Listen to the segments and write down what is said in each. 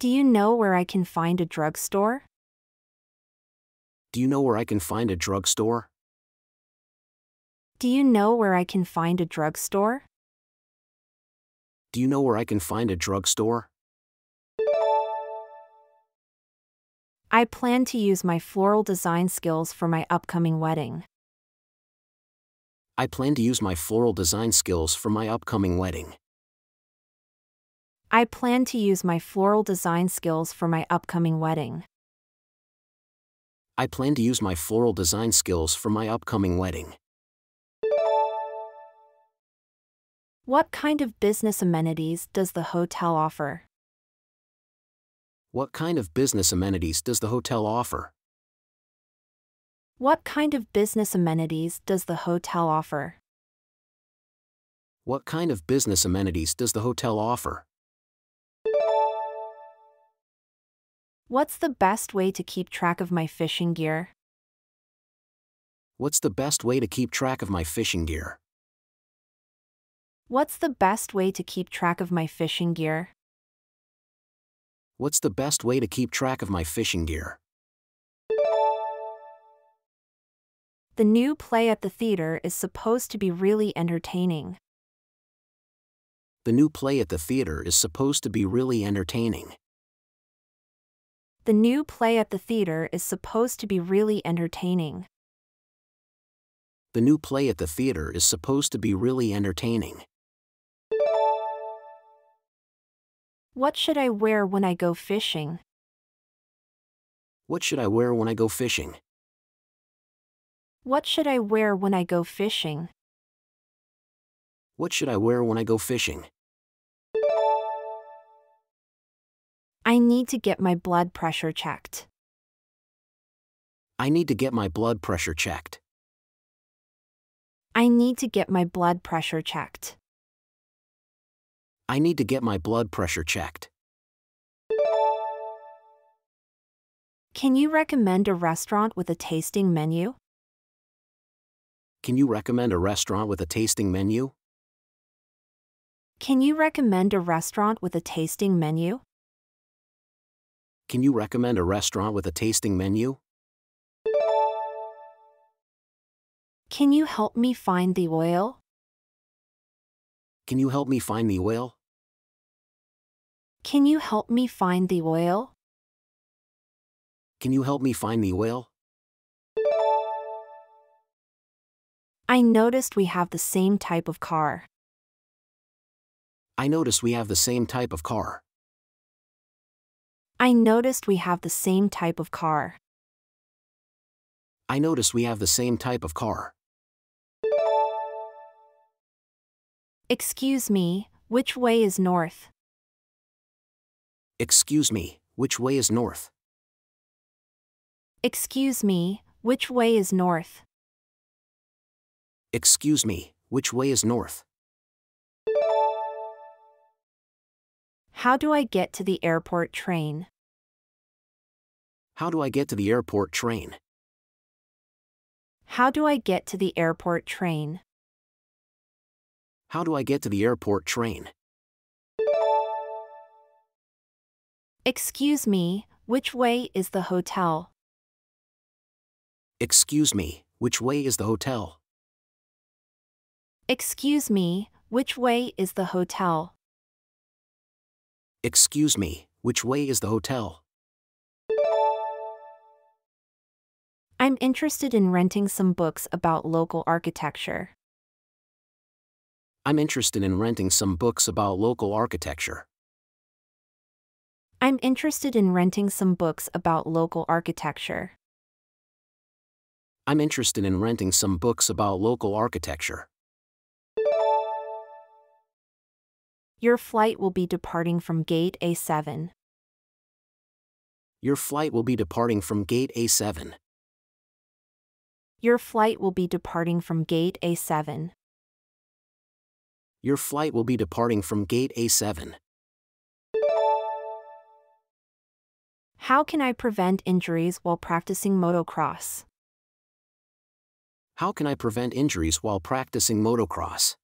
Do you know where I can find a drugstore? Do you know where I can find a drugstore? Do you know where I can find a drugstore? Do you know where I can find a drugstore? I plan to use my floral design skills for my upcoming wedding. I plan to use my floral design skills for my upcoming wedding. I plan to use my floral design skills for my upcoming wedding. I plan to use my floral design skills for my upcoming wedding. What kind of business amenities does the hotel offer? What kind of business amenities does the hotel offer? What kind of business amenities does the hotel offer? What kind of business amenities does the hotel offer? What's the best way to keep track of my fishing gear? What's the best way to keep track of my fishing gear? What's the best way to keep track of my fishing gear? What's the best way to keep track of my fishing gear? The new play at the theater is supposed to be really entertaining. The new play at the theater is supposed to be really entertaining. The new play at the theater is supposed to be really entertaining. The new play at the theater is supposed to be really entertaining. What should I wear when I go fishing? What should I wear when I go fishing? What should I wear when I go fishing? What should I wear when I go fishing? I need to get my blood pressure checked. I need to get my blood pressure checked. I need to get my blood pressure checked. I need to get my blood pressure checked. Can you recommend a restaurant with a tasting menu? Can you recommend a restaurant with a tasting menu? Can you recommend a restaurant with a tasting menu? Can you recommend a restaurant with a tasting menu? Can you help me find the oil? Can you help me find the oil? Can you help me find the oil? Can you help me find the oil? I noticed we have the same type of car. I noticed we have the same type of car. I noticed we have the same type of car. I notice we have the same type of car. Excuse me, which way is north? Excuse me, which way is north? Excuse me, which way is north? Excuse me, which way is north? How do I get to the airport train? How do I get to the airport train? How do I get to the airport train? How do I get to the airport train? Excuse me, which way is the hotel? Excuse me, which way is the hotel? Excuse me, which way is the hotel? Excuse me, which way is the hotel? I'm interested in renting some books about local architecture. I'm interested in renting some books about local architecture. I'm interested in renting some books about local architecture. I'm interested in renting some books about local architecture. Your flight will be departing from Gate A7. Your flight will be departing from Gate A7. Your flight will be departing from Gate A7. Your flight will be departing from Gate A7. How can I prevent injuries while practicing motocross? How can I prevent injuries while practicing motocross?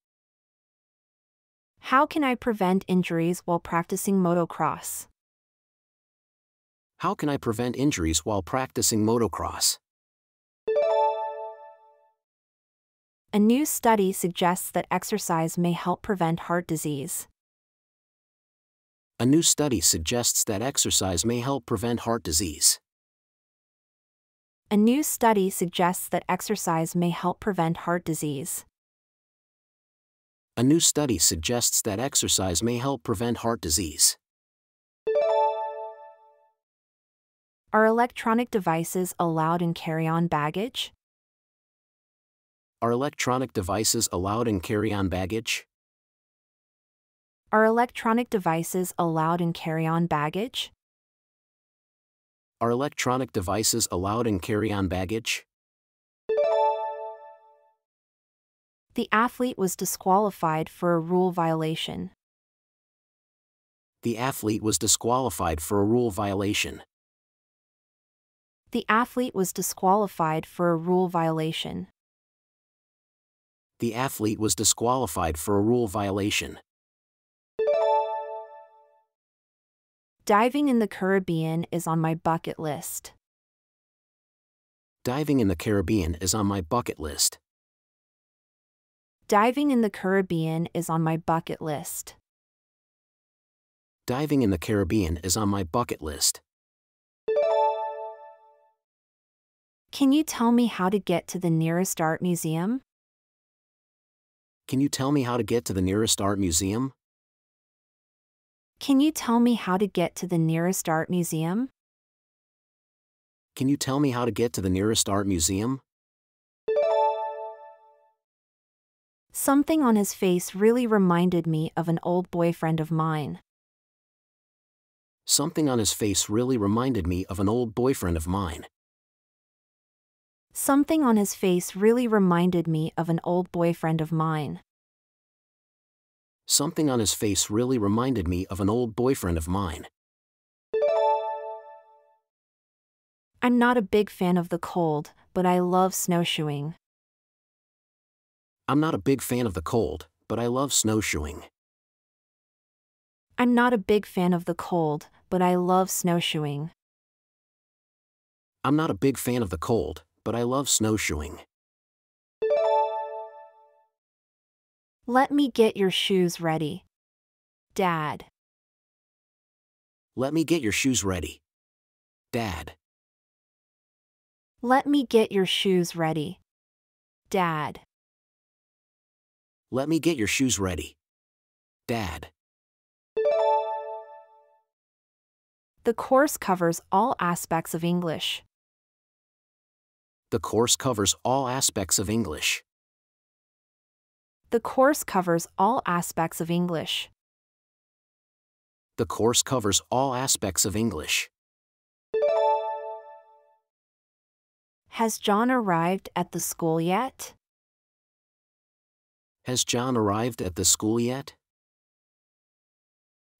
How can I prevent injuries while practicing motocross? How can I prevent injuries while practicing motocross? A new study suggests that exercise may help prevent heart disease. A new study suggests that exercise may help prevent heart disease. A new study suggests that exercise may help prevent heart disease. A new study suggests that exercise may help prevent heart disease. Are electronic devices allowed in carry on baggage? Are electronic devices allowed in carry on baggage? Are electronic devices allowed in carry on baggage? Are electronic devices allowed in carry on baggage? The athlete was disqualified for a rule violation. The athlete was disqualified for a rule violation. The athlete was disqualified for a rule violation. The athlete was disqualified for a rule violation. Diving in the Caribbean is on my bucket list. Diving in the Caribbean is on my bucket list. Diving in the Caribbean is on my bucket list. Diving in the Caribbean is on my bucket list. Can you tell me how to get to the nearest art museum? Can you tell me how to get to the nearest art museum? Can you tell me how to get to the nearest art museum? Can you tell me how to get to the nearest art museum? Something on his face really reminded me of an old boyfriend of mine. Something on his face really reminded me of an old boyfriend of mine. Something on his face really reminded me of an old boyfriend of mine. Something on his face really reminded me of an old boyfriend of mine. I'm not a big fan of the cold, but I love snowshoeing. I'm not a big fan of the cold, but I love snowshoeing. I'm not a big fan of the cold, but I love snowshoeing. I'm not a big fan of the cold, but I love snowshoeing. Let me get your shoes ready. Dad. Let me get your shoes ready. Dad. Let me get your shoes ready. Dad. Let me get your shoes ready. Dad. The course covers all aspects of English. The course covers all aspects of English. The course covers all aspects of English. The course covers all aspects of English. Has John arrived at the school yet? Has John arrived at the school yet?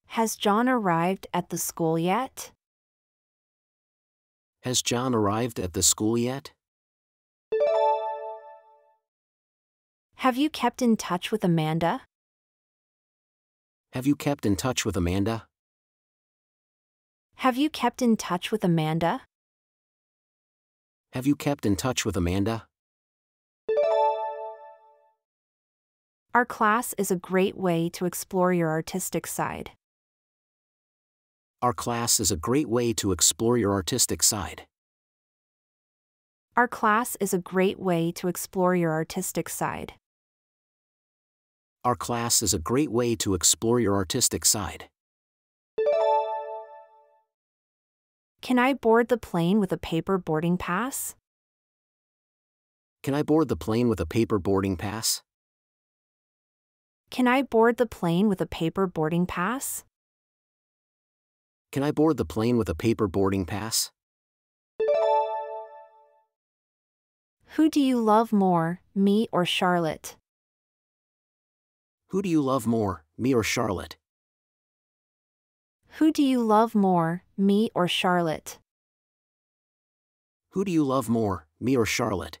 Has John arrived at the school yet? Has John arrived at the school yet? Have you kept in touch with Amanda? Have you kept in touch with Amanda? Have you kept in touch with Amanda? Have you kept in touch with Amanda? Our class is a great way to explore your artistic side. Our class is a great way to explore your artistic side. Our class is a great way to explore your artistic side. Our class is a great way to explore your artistic side. Can I board the plane with a paper boarding pass? Can I board the plane with a paper boarding pass? Can I board the plane with a paper boarding pass? Can I board the plane with a paper boarding pass? Who do you love more, me or Charlotte? Who do you love more, me or Charlotte? Who do you love more, me or Charlotte? Who do you love more, me or Charlotte?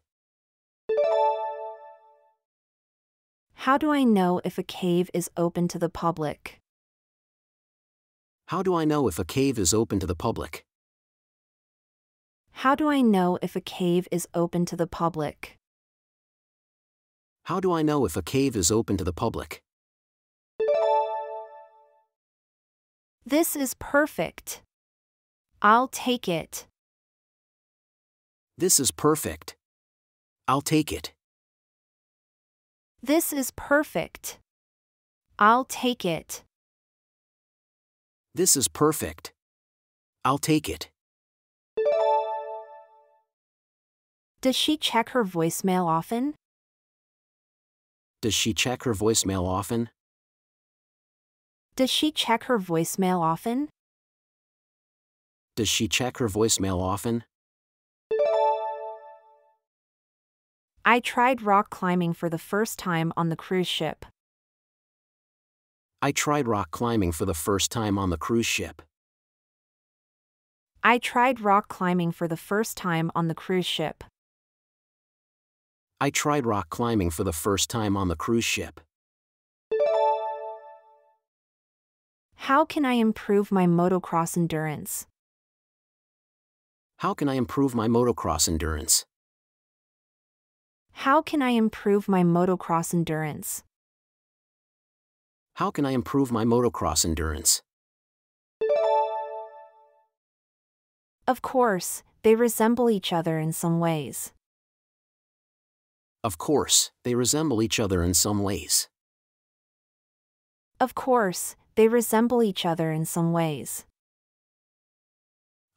How do I know if a cave is open to the public? How do I know if a cave is open to the public? How do I know if a cave is open to the public? How do I know if a cave is open to the public? This is perfect. I'll take it. This is perfect. I'll take it. This is perfect. I'll take it. This is perfect. I'll take it. Does she check her voicemail often? Does she check her voicemail often? Does she check her voicemail often? Does she check her voicemail often? I tried rock climbing for the first time on the cruise ship. I tried rock climbing for the first time on the cruise ship. I tried rock climbing for the first time on the cruise ship. I tried rock climbing for the first time on the cruise ship. How can I improve my motocross endurance? How can I improve my motocross endurance? How can I improve my motocross endurance? How can I improve my motocross endurance? Of course, they resemble each other in some ways. Of course, they resemble each other in some ways. Of course, they resemble each other in some ways.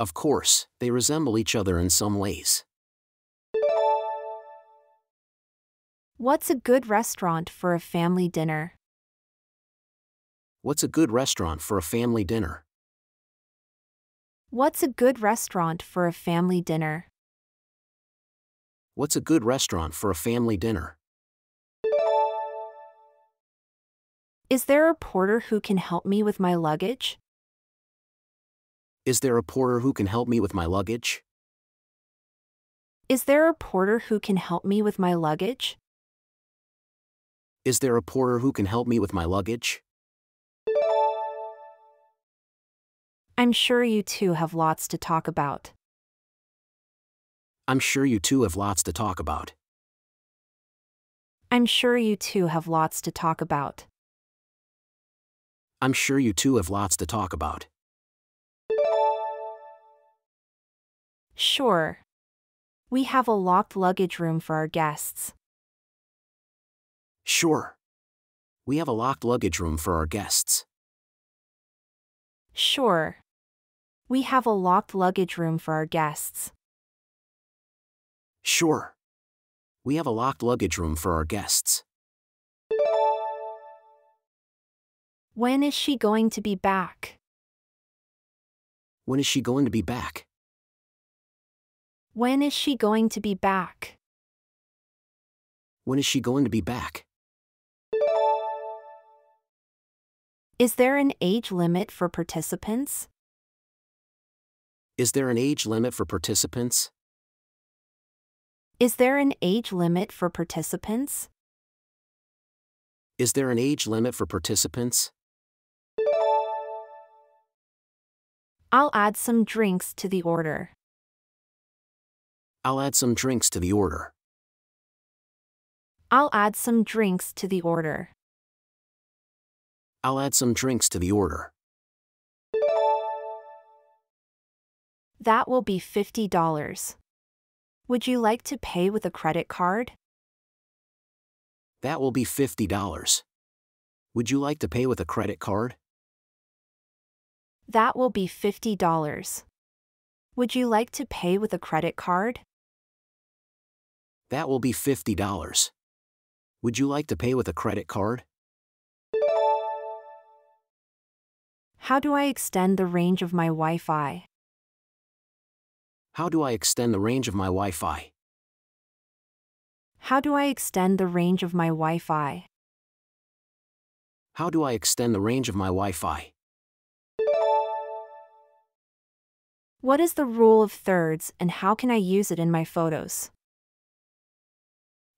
Of course, they resemble each other in some ways. What's a good restaurant for a family dinner? What's a good restaurant for a family dinner? What's a good restaurant for a family dinner? What's a good restaurant for a family dinner? Is there a porter who can help me with my luggage? Is there a porter who can help me with my luggage? Is there a porter who can help me with my luggage? Is there a porter who can help me with my luggage? I'm sure you two have lots to talk about. I'm sure you two have lots to talk about. I'm sure you two have lots to talk about. I'm sure you two have lots to talk about. Sure. We have a locked luggage room for our guests. Sure. We have a locked luggage room for our guests. Sure. We have a locked luggage room for our guests. Sure. We have a locked luggage room for our guests. When is she going to be back? When is she going to be back? When is she going to be back? When is she going to be back? Is there an age limit for participants? Is there an age limit for participants? Is there an age limit for participants? Is there an age limit for participants? I'll add some drinks to the order. I'll add some drinks to the order. I'll add some drinks to the order. I'll add some drinks to the order. That will be $50. Would you like to pay with a credit card? That will be $50. Would you like to pay with a credit card? That will be $50. Would you like to pay with a credit card? That will be $50. Would you like to pay with a credit card? How do I extend the range of my Wi Fi? How do I extend the range of my Wi Fi? How do I extend the range of my Wi Fi? How do I extend the range of my Wi Fi? What is the rule of thirds and how can I use it in my photos?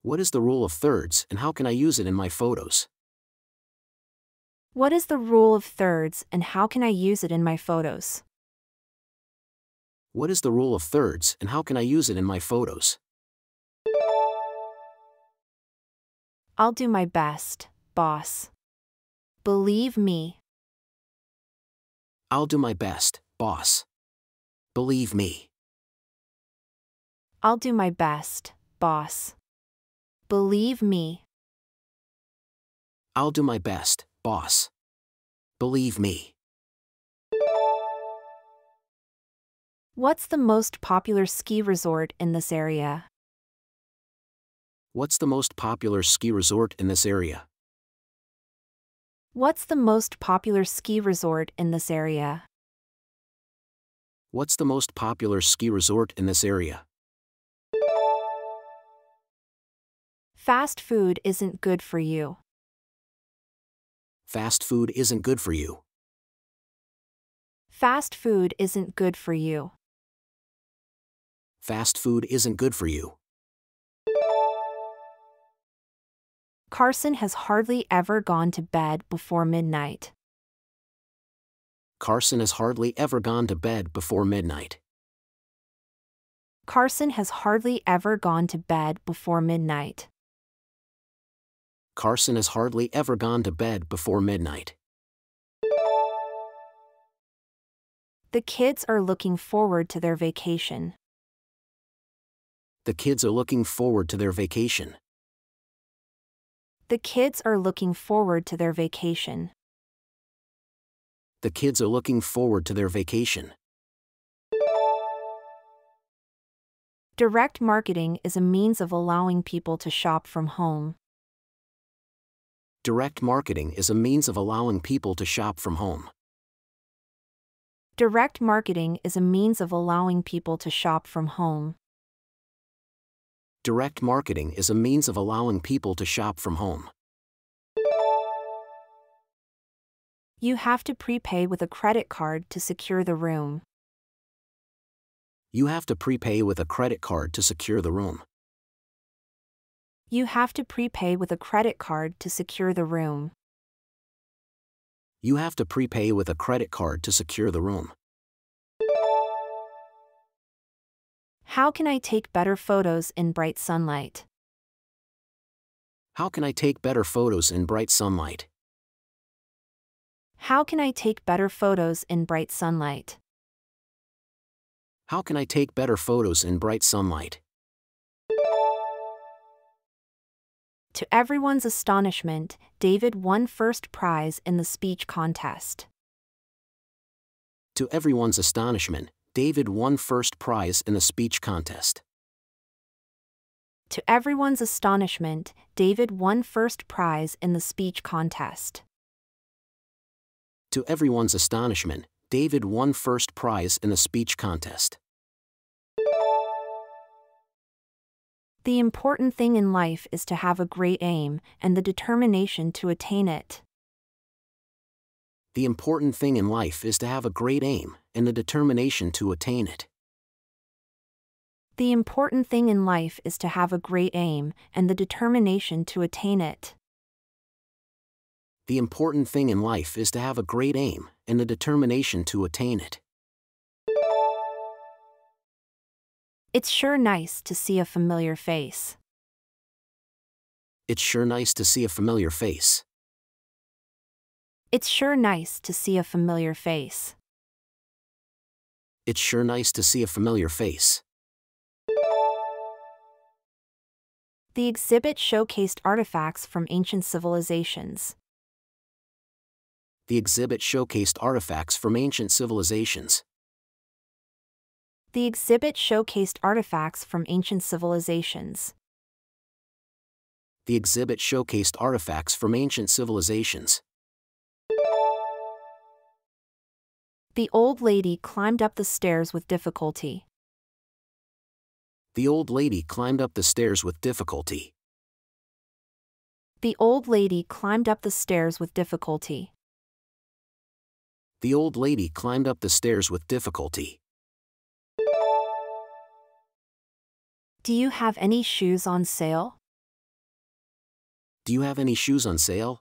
What is the rule of thirds and how can I use it in my photos? What is the rule of thirds and how can I use it in my photos? What is the rule of thirds and how can I use it in my photos? I'll do my best, boss. Believe me. I'll do my best, boss. Believe me. I'll do my best, boss. Believe me. I'll do my best, boss. Believe me. What's the most popular ski resort in this area? What's the most popular ski resort in this area? What's the most popular ski resort in this area? What's the most popular ski resort in this area? Fast food isn't good for you. Fast food isn't good for you. Fast food isn't good for you. Fast food isn't good for you. Carson has hardly ever gone to bed before midnight. Carson has hardly ever gone to bed before midnight. Carson has hardly ever gone to bed before midnight. Carson has hardly ever gone to bed before midnight. The kids are looking forward to their vacation. The kids are looking forward to their vacation. The kids are looking forward to their vacation. The kids are looking forward to their vacation. Direct marketing is a means of allowing people to shop from home. Direct marketing is a means of allowing people to shop from home. Direct marketing is a means of allowing people to shop from home. Direct marketing is a means of allowing people to shop from home. You have to prepay with a credit card to secure the room. You have to prepay with a credit card to secure the room. You have to prepay with a credit card to secure the room. You have to prepay with a credit card to secure the room. How can I take better photos in bright sunlight? How can I take better photos in bright sunlight? How can I take better photos in bright sunlight? How can I take better photos in bright sunlight? To everyone's astonishment, David won first prize in the speech contest. To everyone's astonishment, David won first prize in the speech contest. To everyone's astonishment, David won first prize in the speech contest. To everyone's astonishment, David won first prize in the speech contest. The important thing in life is to have a great aim and the determination to attain it. The important thing in life is to have a great aim and the determination to attain it. The important thing in life is to have a great aim and the determination to attain it. The important thing in life is to have a great aim and the determination to attain it. It's sure nice to see a familiar face. It's sure nice to see a familiar face. It's sure nice to see a familiar face. It's sure nice to see a familiar face. The exhibit showcased artifacts from ancient civilizations. The exhibit showcased artifacts from ancient civilizations. The exhibit showcased artifacts from ancient civilizations. The exhibit showcased artifacts from ancient civilizations. The old lady climbed up the stairs with difficulty. The old lady climbed up the stairs with difficulty. The old lady climbed up the stairs with difficulty. The old lady climbed up the stairs with difficulty. Do you have any shoes on sale? Do you have any shoes on sale?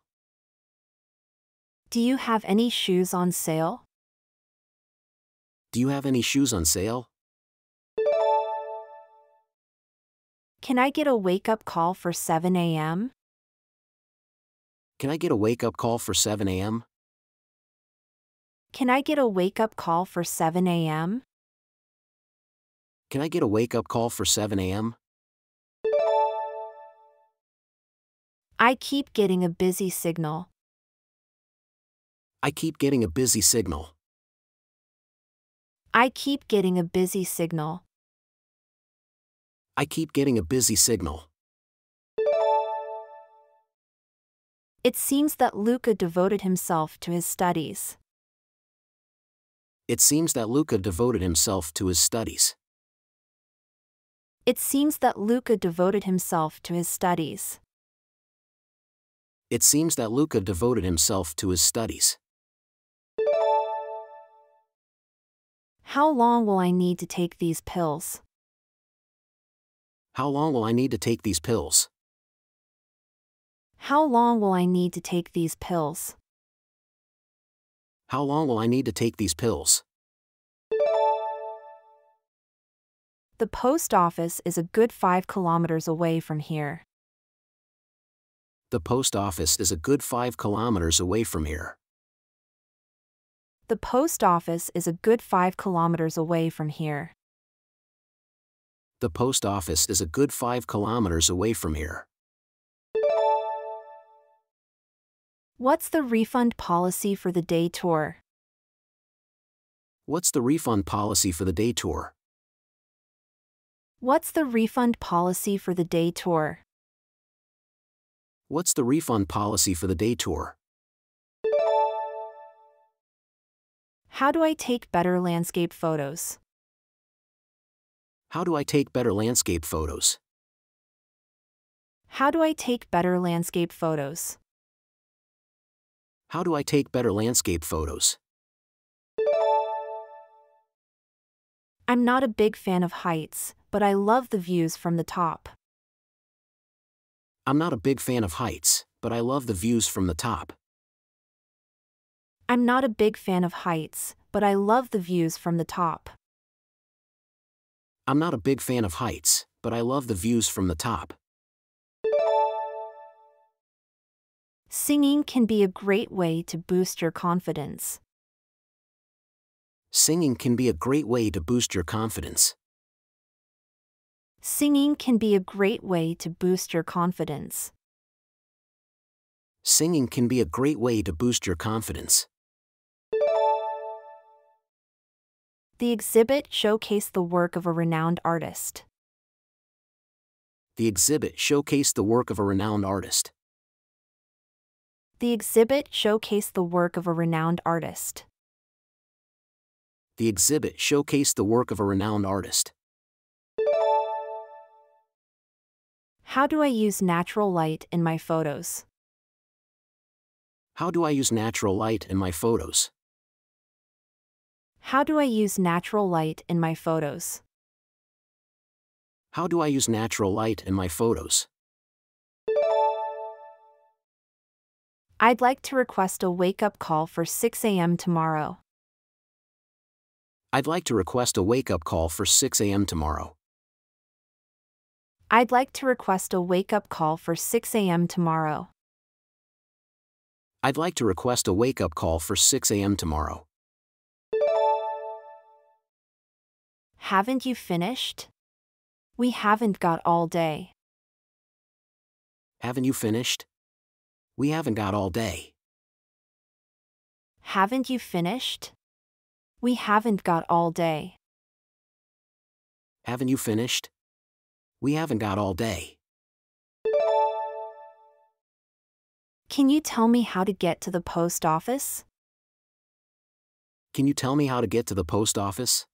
Do you have any shoes on sale? Do you have any shoes on sale? Can I get a wake up call for 7 a.m.? Can I get a wake up call for 7 a.m.? Can I get a wake up call for 7 a.m.? Can I get a wake up call for 7 a.m.? I keep getting a busy signal. I keep getting a busy signal. I keep getting a busy signal. I keep getting a busy signal. It seems that Luca devoted himself to his studies. It seems that Luca devoted himself to his studies. It seems that Luca devoted himself to his studies. It seems that Luca devoted himself to his studies. How long will I need to take these pills? How long will I need to take these pills? How long will I need to take these pills? How long will I need to take these pills? The post office is a good five kilometers away from here. The post office is a good five kilometers away from here. The post office is a good five kilometers away from here. The post office is a good five kilometers away from here. What's the refund policy for the day tour? What's the refund policy for the day tour? What's the refund policy for the day tour? What's the refund policy for the day tour? How do I take better landscape photos? How do I take better landscape photos? How do I take better landscape photos? How do I take better landscape photos? I'm not a big fan of heights, but I love the views from the top. I'm not a big fan of heights, but I love the views from the top. I'm not a big fan of heights, but I love the views from the top. I'm not a big fan of heights, but I love the views from the top. Singing can be a great way to boost your confidence. Singing can be a great way to boost your confidence. Singing can be a great way to boost your confidence. Singing can be a great way to boost your confidence. The exhibit showcased the work of a renowned artist. The exhibit showcased the work of a renowned artist. The exhibit showcased the work of a renowned artist. The exhibit showcased the work of a renowned artist. How do I use natural light in my photos? How do I use natural light in my photos? How do I use natural light in my photos? How do I use natural light in my photos? I'd like to request a wake up call for 6 a.m. tomorrow. I'd like to request a wake up call for 6 a.m. tomorrow. I'd like to request a wake up call for 6 a.m. tomorrow. I'd like to request a wake up call for 6 a.m. tomorrow. Haven't you finished? We haven't got all day. Haven't you finished? We haven't got all day. Haven't you finished? We haven't got all day. Haven't you finished? We haven't got all day. Can you tell me how to get to the post office? Can you tell me how to get to the post office?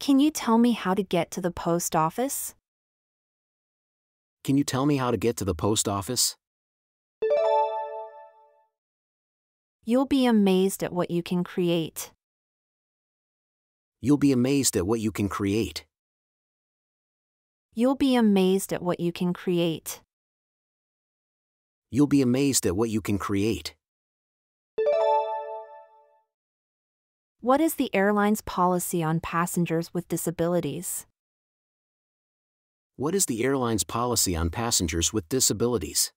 Can you tell me how to get to the post office? Can you tell me how to get to the post office? You'll be amazed at what you can create. You'll be amazed at what you can create. You'll be amazed at what you can create. You'll be amazed at what you can create. What is the airline's policy on passengers with disabilities? What is the airline's policy on passengers with disabilities?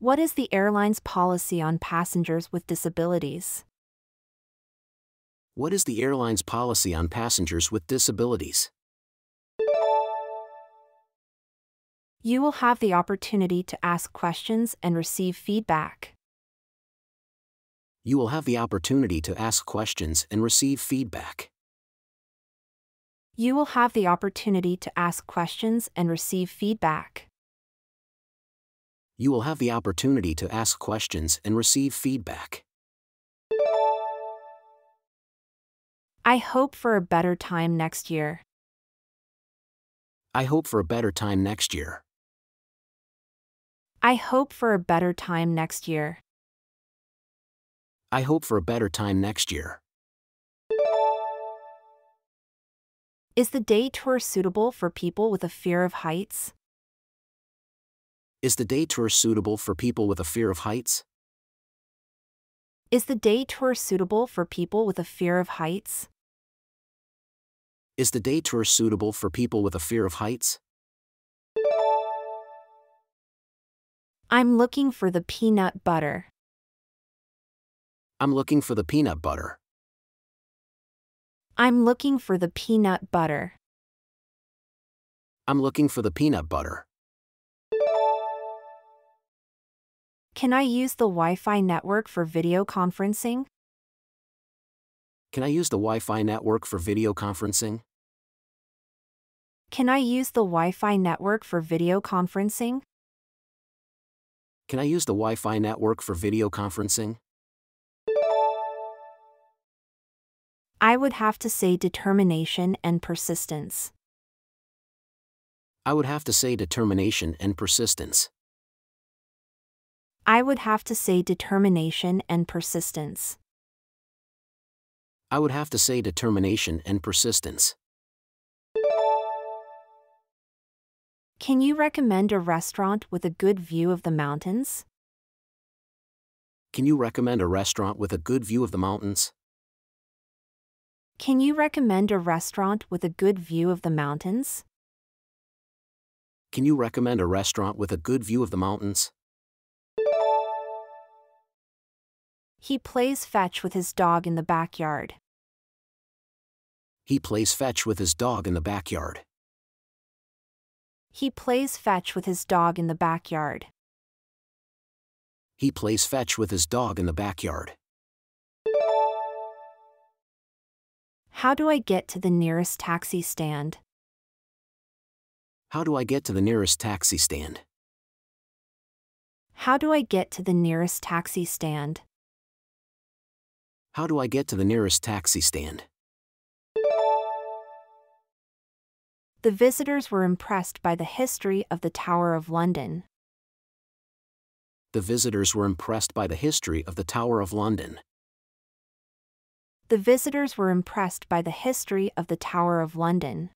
What is the airline's policy on passengers with disabilities? What is the airline's policy on passengers with disabilities? You will have the opportunity to ask questions and receive feedback. You will have the opportunity to ask questions and receive feedback. You will have the opportunity to ask questions and receive feedback. You will have the opportunity to ask questions and receive feedback. I hope for a better time next year. I hope for a better time next year. I hope for a better time next year. I hope for a better time next year. Is the day tour suitable for people with a fear of heights? Is the day tour suitable for people with a fear of heights? Is the day tour suitable for people with a fear of heights? Is the day tour suitable for people with a fear of heights? I'm looking for the peanut butter. I'm looking for the peanut butter. I'm looking for the peanut butter. I'm looking for the peanut butter. Can I use the Wi Fi network for video conferencing? Can I use the Wi Fi network for video conferencing? Can I use the Wi Fi network for video conferencing? Can I use the Wi Fi network for video conferencing? I would have to say determination and persistence. I would have to say determination and persistence. I would have to say determination and persistence. I would have to say determination and persistence. Can you recommend a restaurant with a good view of the mountains? Can you recommend a restaurant with a good view of the mountains? Can you recommend a restaurant with a good view of the mountains? Can you recommend a restaurant with a good view of the mountains? He plays fetch with his dog in the backyard. He plays fetch with his dog in the backyard. He plays fetch with his dog in the backyard. He plays fetch with his dog in the backyard. How do I get to the nearest taxi stand? How do I get to the nearest taxi stand? How do I get to the nearest taxi stand? How do I get to the nearest taxi stand? The visitors were impressed by the history of the Tower of London. The visitors were impressed by the history of the Tower of London. The visitors were impressed by the history of the Tower of London.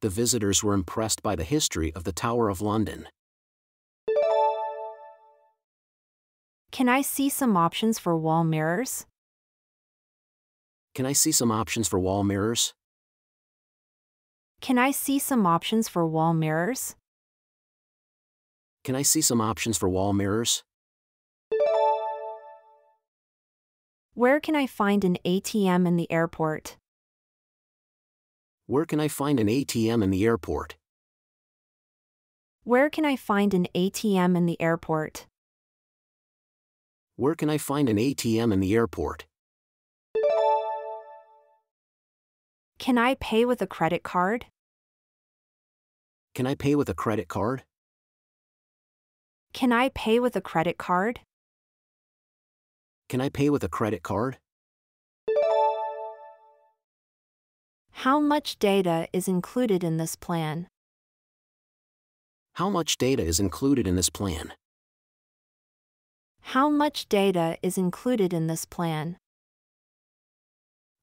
The visitors were impressed by the history of the Tower of London. Can I see some options for wall mirrors? Can I see some options for wall mirrors? Can I see some options for wall mirrors? Can I see some options for wall mirrors? Where can I find an ATM in the airport? Where can I find an ATM in the airport? Where can I find an ATM in the airport? Where can I find an ATM in the airport? Can I pay with a credit card? Can I pay with a credit card? Can I pay with a credit card? Can I pay with a credit card? How much data is included in this plan? How much data is included in this plan? How much data is included in this plan?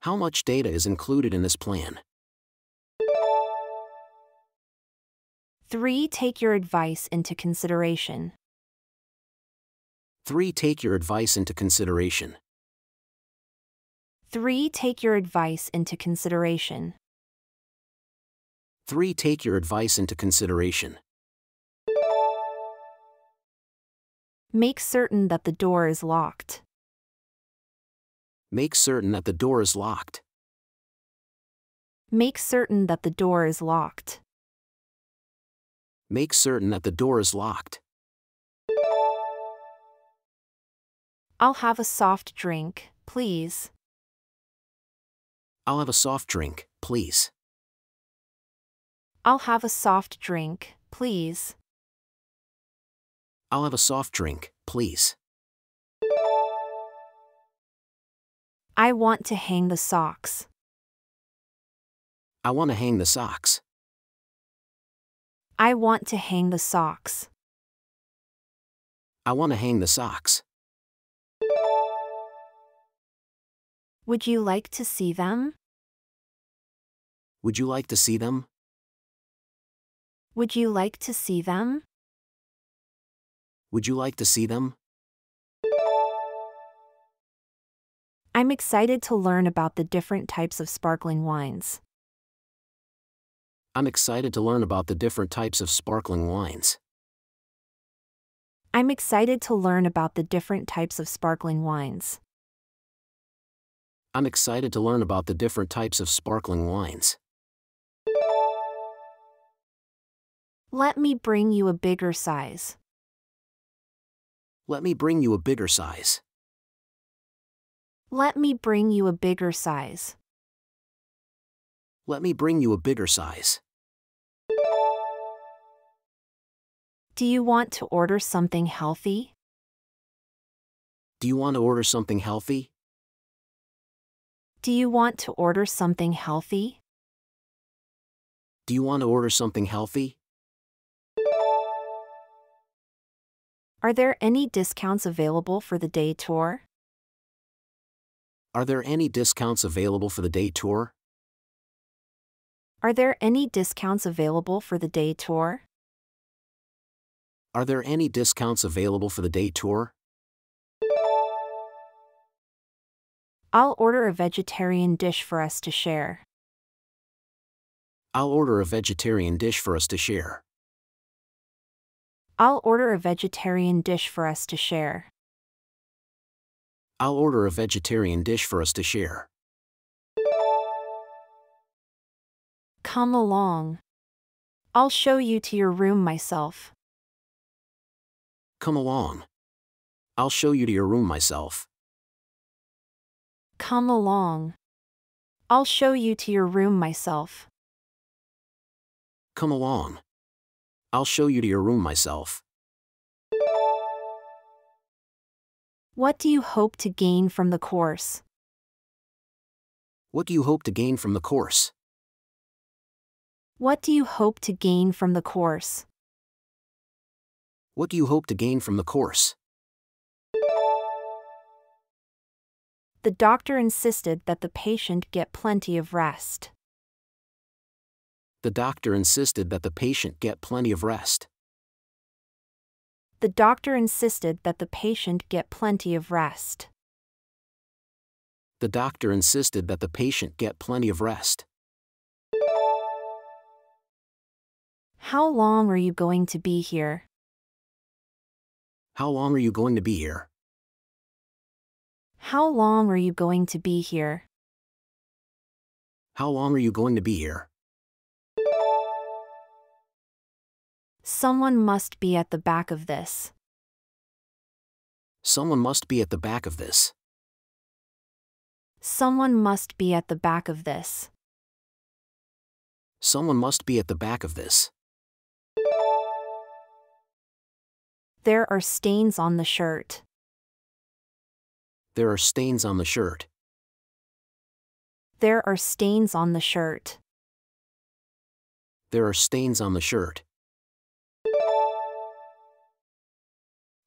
How much data is included in this plan? 3. Take your advice into consideration. 3. Take your advice into consideration. 3. Take your advice into consideration. 3. Take your advice into consideration. Make certain that the door is locked. Make certain that the door is locked. Make certain that the door is locked. Make certain that the door is locked. I'll have a soft drink, please. I'll have a soft drink, please. I'll have a soft drink, please. I'll have a soft drink, please. I want to hang the socks. I want to hang the socks. I want to hang the socks. I want to hang the socks. Would you like to see them? Would you like to see them? Would you like to see them? Would you like to see them? I'm excited to learn about the different types of sparkling wines. I'm excited to learn about the different types of sparkling wines. I'm excited to learn about the different types of sparkling wines. I'm excited to learn about the different types of sparkling wines. Let me bring you a bigger size. Let me bring you a bigger size. Let me bring you a bigger size. Let me bring you a bigger size. Do you want to order something healthy? Do you want to order something healthy? Do you want to order something healthy? Do you want to order something healthy? Are there any discounts available for the day tour? Are there any discounts available for the day tour? Are there any discounts available for the day tour? Are there any discounts available for the day tour? I'll order a vegetarian dish for us to share. I'll order a vegetarian dish for us to share. I'll order a vegetarian dish for us to share. I'll order a vegetarian dish for us to share. Come along. I'll show you to your room myself. Come along. I'll show you to your room myself. Come along. I'll show you to your room myself. Come along. I'll show you to your room myself. What do you hope to gain from the course? What do you hope to gain from the course? What do you hope to gain from the course? What do you hope to gain from the course? The doctor insisted that the patient get plenty of rest. The doctor insisted that the patient get plenty of rest. The doctor insisted that the patient get plenty of rest. The doctor insisted that the patient get plenty of rest. How long are you going to be here? How long are you going to be here? How long are you going to be here? How long are you going to be here? Someone must be at the back of this. Someone must be at the back of this. Someone must be at the back of this. Someone must be at the back of this. There are stains on the shirt. There are stains on the shirt. There are stains on the shirt. There are stains on the shirt.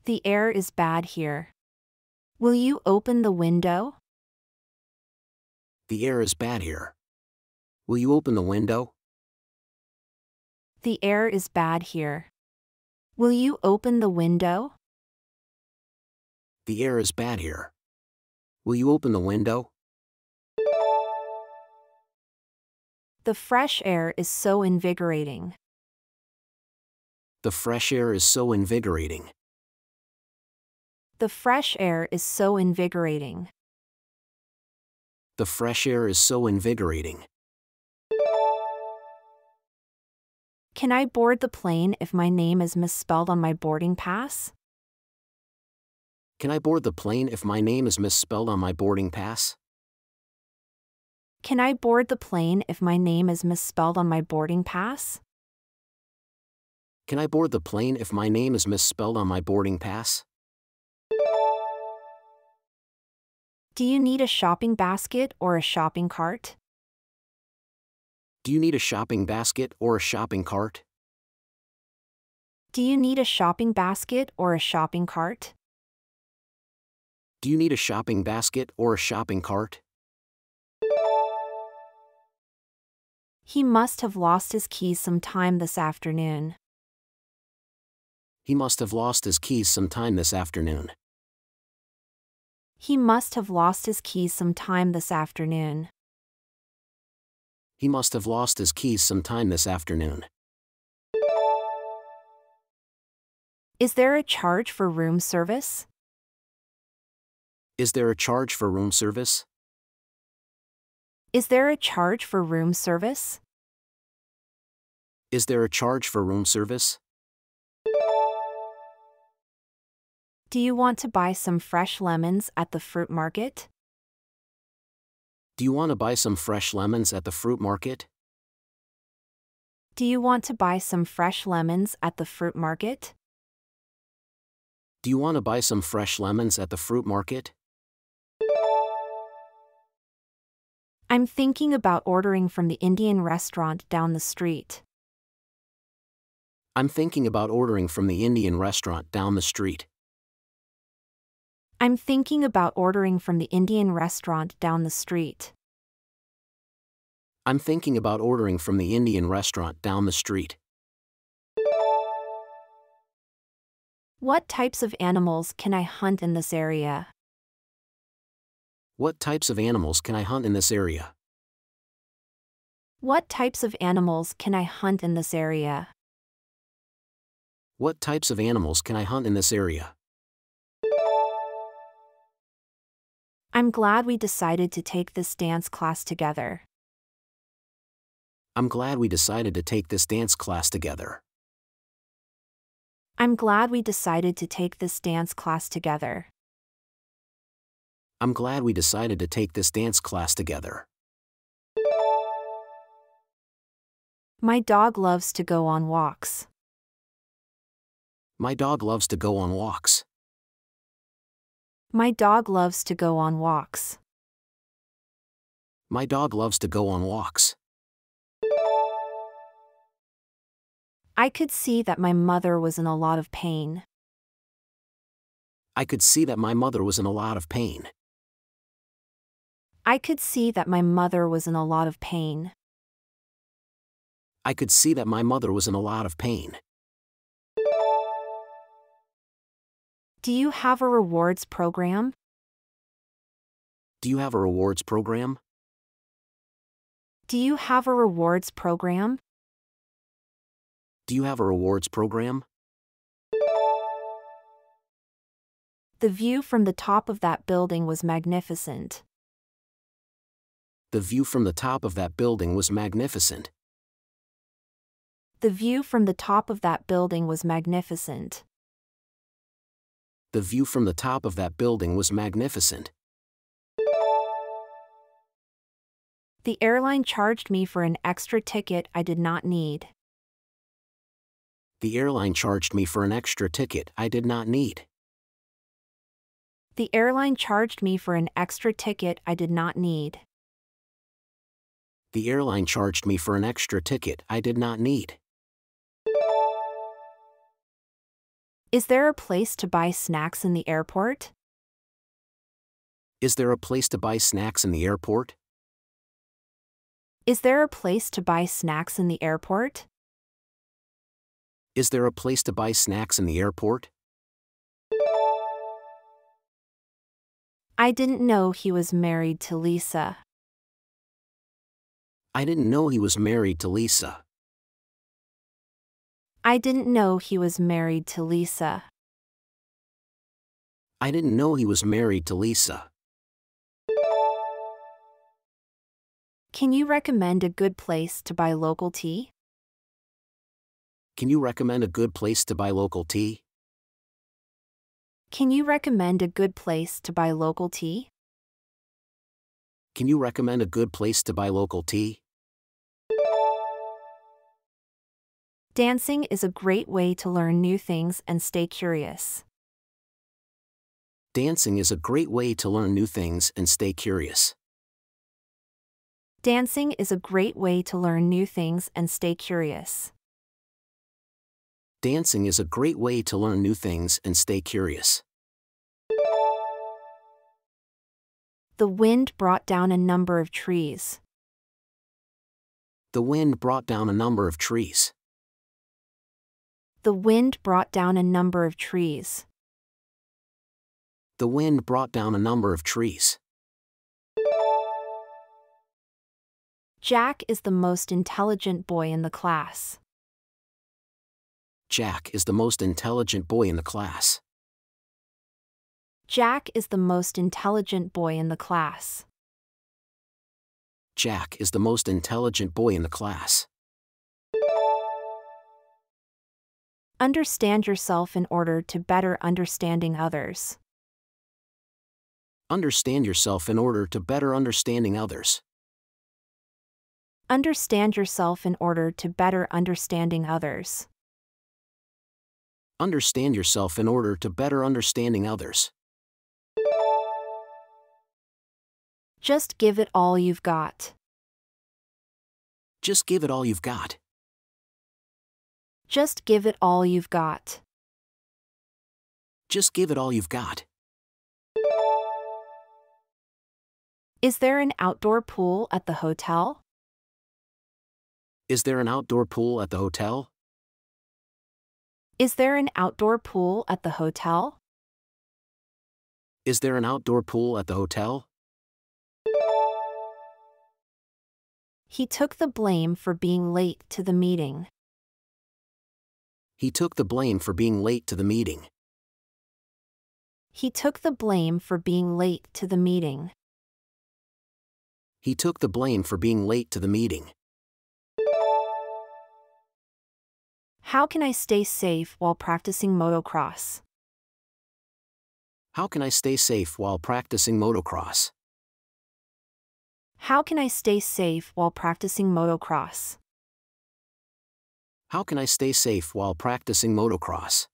The air is bad here. Will you open the window? The air is bad here. Will you open the window? The air is bad here. Will you open the window? The air is bad here. Will you open the window? The fresh air is so invigorating. The fresh air is so invigorating. The fresh air is so invigorating. The fresh air is so invigorating. Can I board the plane if my name is misspelled on my boarding pass? Can I board the plane if my name is misspelled on my boarding pass? Can I board the plane if my name is misspelled on my boarding pass? Can I board the plane if my name is misspelled on my boarding pass? Do you need a shopping basket or a shopping cart? Do you need a shopping basket or a shopping cart? Do you need a shopping basket or a shopping cart? Do you need a shopping basket or a shopping cart? He must have lost his keys sometime this afternoon. He must have lost his keys sometime this afternoon. He must have lost his keys sometime this afternoon. He must have lost his keys sometime this afternoon. Is there a charge for room service? Is there a charge for room service? Is there a charge for room service? Is there a charge for room service? Do you want to buy some fresh lemons at the fruit market? Do you want to buy some fresh lemons at the fruit market? Do you want to buy some fresh lemons at the fruit market? Do you want to buy some fresh lemons at the fruit market? I'm thinking about ordering from the Indian restaurant down the street. I'm thinking about ordering from the Indian restaurant down the street. I'm thinking about ordering from the Indian restaurant down the street. I'm thinking about ordering from the Indian restaurant down the street. What types of animals can I hunt in this area? What types of animals can I hunt in this area? What types of animals can I hunt in this area? What types of animals can I hunt in this area? I'm glad we decided to take this dance class together. I'm glad we decided to take this dance class together. I'm glad we decided to take this dance class together. I'm glad we decided to take this dance class together. My dog loves to go on walks. My dog loves to go on walks. My dog loves to go on walks. My dog loves to go on walks. I could see that my mother was in a lot of pain. I could see that my mother was in a lot of pain. I could see that my mother was in a lot of pain. I could see that my mother was in a lot of pain. Do you have a rewards program? Do you have a rewards program? Do you have a rewards program? Do you have a rewards program? The view from the top of that building was magnificent. The view from the top of that building was magnificent. The view from the top of that building was magnificent. The view from the top of that building was magnificent. The airline charged me for an extra ticket I did not need. The airline charged me for an extra ticket I did not need. The airline charged me for an extra ticket I did not need. The airline charged me for an extra ticket I did not need. Is there a place to buy snacks in the airport? Is there a place to buy snacks in the airport? Is there a place to buy snacks in the airport? Is there a place to buy snacks in the airport? I didn't know he was married to Lisa. I didn't know he was married to Lisa. I didn't know he was married to Lisa. I didn't know he was married to Lisa. Can you recommend a good place to buy local tea? Can you recommend a good place to buy local tea? Can you recommend a good place to buy local tea? Can you recommend a good place to buy local tea? Dancing is a great way to learn new things and stay curious. Dancing is a great way to learn new things and stay curious. Dancing is a great way to learn new things and stay curious. Dancing is a great way to learn new things and stay curious. The wind brought down a number of trees. The wind brought down a number of trees. The wind brought down a number of trees. The wind brought down a number of trees. Jack is the most intelligent boy in the class. Jack is the most intelligent boy in the class. Jack is the most intelligent boy in the class. Jack is the most intelligent boy in the class. Understand yourself in order to better understanding others. Understand yourself in order to better understanding others. Understand yourself in order to better understanding others. Understand yourself in order to better understanding others. Just give it all you've got. Just give it all you've got. Just give it all you've got. Just give it all you've got. Is there an outdoor pool at the hotel? Is there an outdoor pool at the hotel? Is there an outdoor pool at the hotel? Is there an outdoor pool at the hotel? He took the blame for being late to the meeting. He took the blame for being late to the meeting. He took the blame for being late to the meeting. He took the blame for being late to the meeting. How can I stay safe while practicing motocross? How can I stay safe while practicing motocross? How can I stay safe while practicing motocross? How can I stay safe while practicing motocross?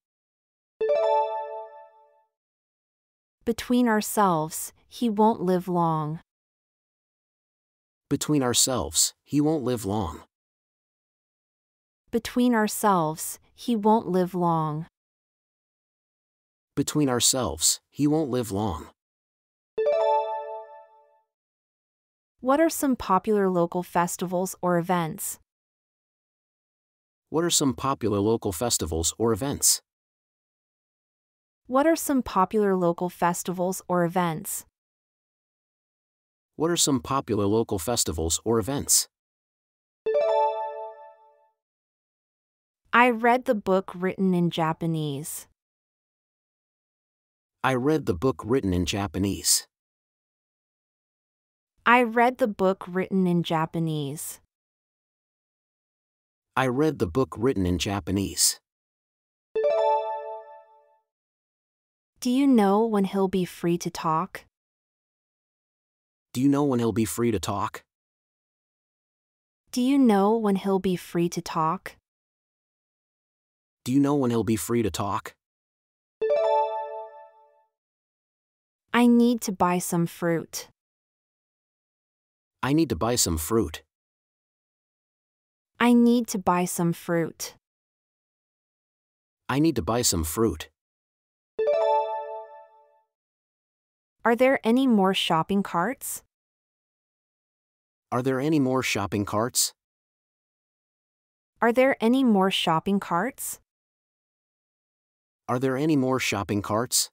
Between ourselves, he won't live long. Between ourselves, he won't live long. Between ourselves, he won't live long. Between ourselves, he won't live long. What are some popular local festivals or events? What are some popular local festivals or events? What are some popular local festivals or events? What are some popular local festivals or events? I read the book written in Japanese. I read the book written in Japanese. I read the book written in Japanese. I read the book written in Japanese. Do you know when he'll be free to talk? Do you know when he'll be free to talk? Do you know when he'll be free to talk? Do you know when he'll be free to talk? I need to buy some fruit. I need to buy some fruit. I need to buy some fruit. I need to buy some fruit. Are there any more shopping carts? Are there any more shopping carts? Are there any more shopping carts? Are there any more shopping carts?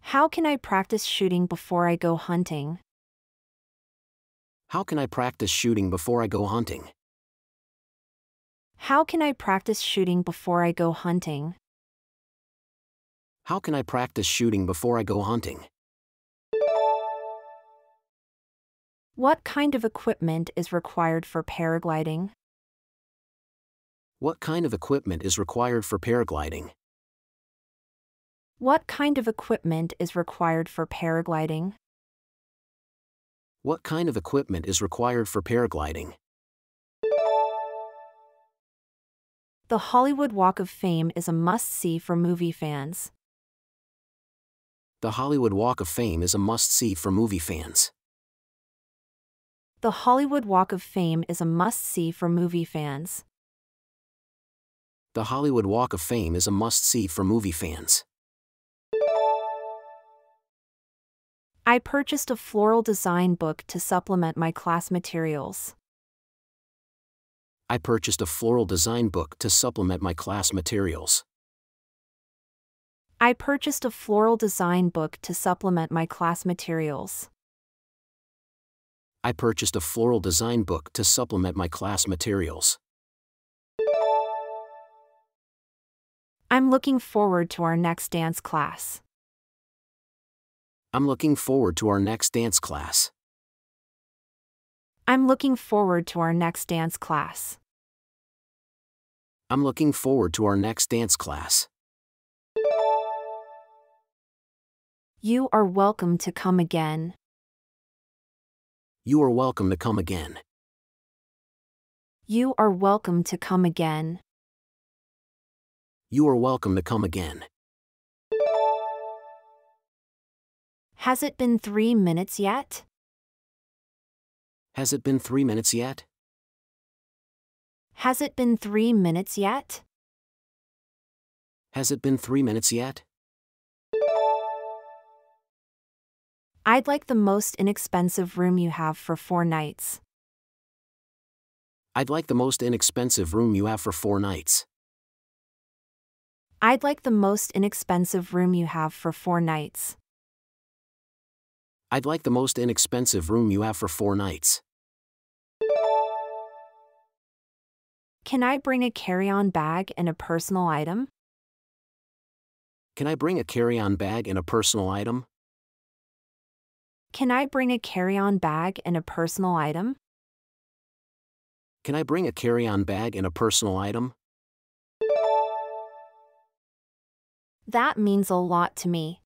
How can I practice shooting before I go hunting? How can I practice shooting before I go hunting? How can I practice shooting before I go hunting? How can I practice shooting before I go hunting? What kind of equipment is required for paragliding? What kind of equipment is required for paragliding? What kind of equipment is required for paragliding? What kind of equipment is required for paragliding? The Hollywood Walk of Fame is a must see for movie fans. The Hollywood Walk of Fame is a must see for movie fans. The Hollywood Walk of Fame is a must see for movie fans. The Hollywood Walk of Fame is a must see for movie fans. I purchased a floral design book to supplement my class materials. I purchased a floral design book to supplement my class materials. I purchased a floral design book to supplement my class materials. I purchased a floral design book to supplement my class materials. I'm looking forward to our next dance class. I'm looking forward to our next dance class. I'm looking forward to our next dance class. I'm looking forward to our next dance class. You are welcome to come again. You are welcome to come again. You are welcome to come again. You are welcome to come again. Has it been three minutes yet? Has it been three minutes yet? Has it been three minutes yet? Has it been three minutes yet? I'd like the most inexpensive room you have for four nights. I'd like the most inexpensive room you have for four nights. I'd like the most inexpensive room you have for four nights. I'd like the most inexpensive room you have for four nights. Can I bring a carry on bag and a personal item? Can I bring a carry on bag and a personal item? Can I bring a carry on bag and a personal item? Can I bring a carry on bag and a personal item? That means a lot to me.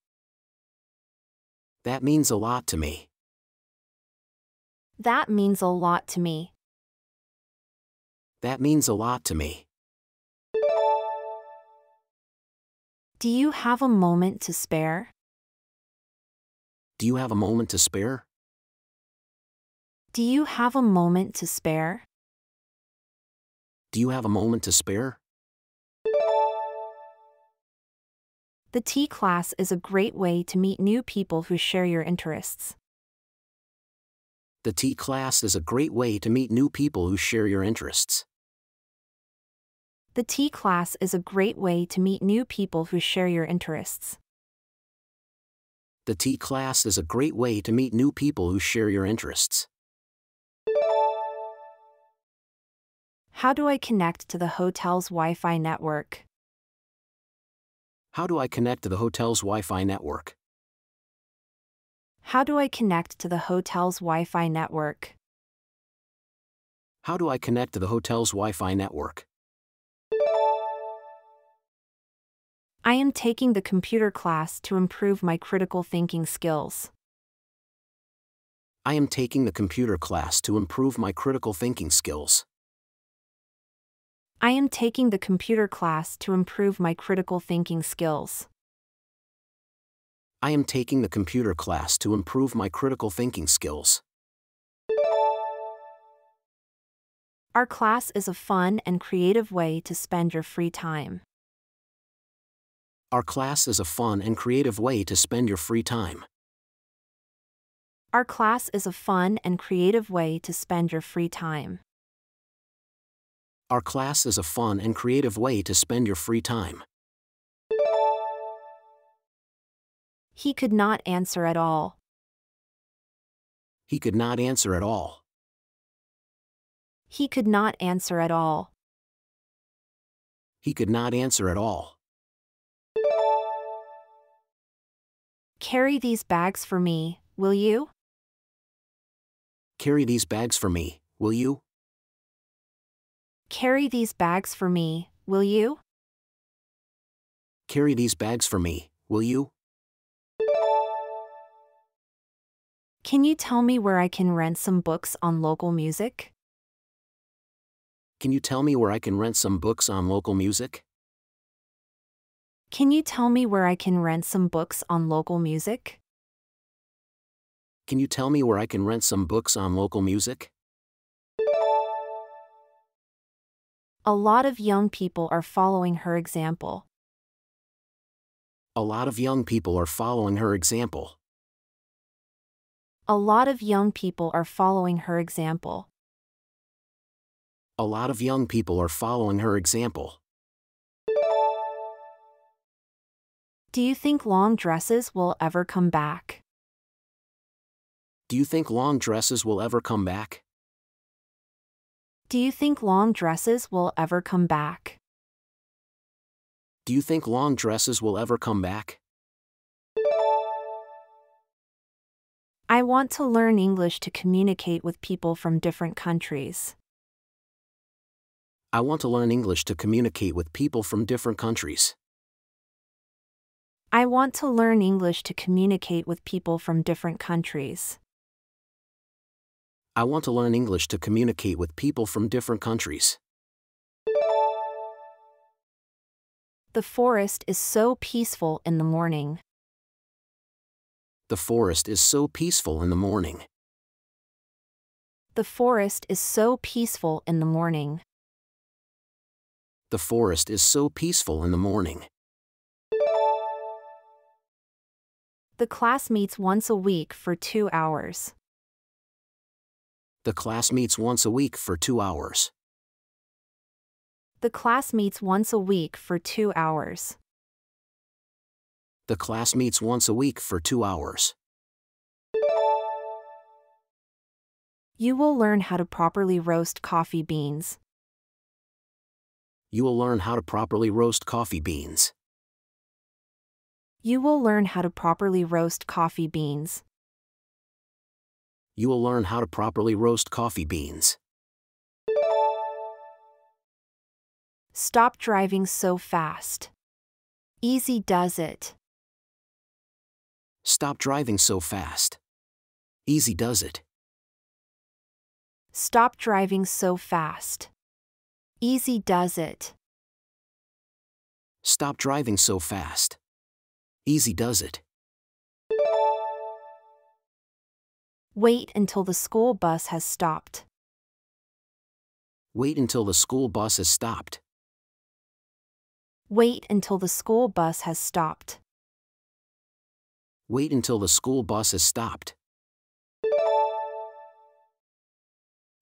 That means a lot to me. That means a lot to me. That means a lot to me. Do you have a moment to spare? Do you have a moment to spare? Do you have a moment to spare? Do you have a moment to spare? The tea class is a great way to meet new people who share your interests. The tea class is a great way to meet new people who share your interests. The tea class is a great way to meet new people who share your interests. The tea class is a great way to meet new people who share your interests. How do I connect to the hotel's Wi Fi network? How do I connect to the hotel's Wi Fi network? How do I connect to the hotel's Wi Fi network? How do I connect to the hotel's Wi Fi network? I am taking the computer class to improve my critical thinking skills. I am taking the computer class to improve my critical thinking skills. I am taking the computer class to improve my critical thinking skills. I am taking the computer class to improve my critical thinking skills. Our class is a fun and creative way to spend your free time. Our class is a fun and creative way to spend your free time. Our class is a fun and creative way to spend your free time. Our class is a fun and creative way to spend your free time. He could not answer at all. He could not answer at all. He could not answer at all. He could not answer at all. Carry these bags for me, will you? Carry these bags for me, will you? Carry these bags for me, will you? Carry these bags for me, will you? Can you tell me where I can rent some books on local music? Can you tell me where I can rent some books on local music? Can you tell me where I can rent some books on local music? Can you tell me where I can rent some books on local music? A lot of young people are following her example. A lot of young people are following her example. A lot of young people are following her example. A lot of young people are following her example. Do you think long dresses will ever come back? Do you think long dresses will ever come back? Do you think long dresses will ever come back? Do you think long dresses will ever come back? I want to learn English to communicate with people from different countries. I want to learn English to communicate with people from different countries. I want to learn English to communicate with people from different countries. I want to learn English to communicate with people from different countries. The forest is so peaceful in the morning. The forest is so peaceful in the morning. The forest is so peaceful in the morning. The forest is so peaceful in the morning. The class meets once a week for two hours. The class meets once a week for two hours. The class meets once a week for two hours. The class meets once a week for two hours. You will learn how to properly roast coffee beans. You will learn how to properly roast coffee beans. You will learn how to properly roast coffee beans. You will learn how to properly roast coffee beans. Stop driving so fast. Easy does it. Stop driving so fast. Easy does it. Stop driving so fast. Easy does it. Stop driving so fast. Easy does it. Wait until the school bus has stopped. Wait until the school bus has stopped. Wait until the school bus has stopped. Wait until the school bus has stopped.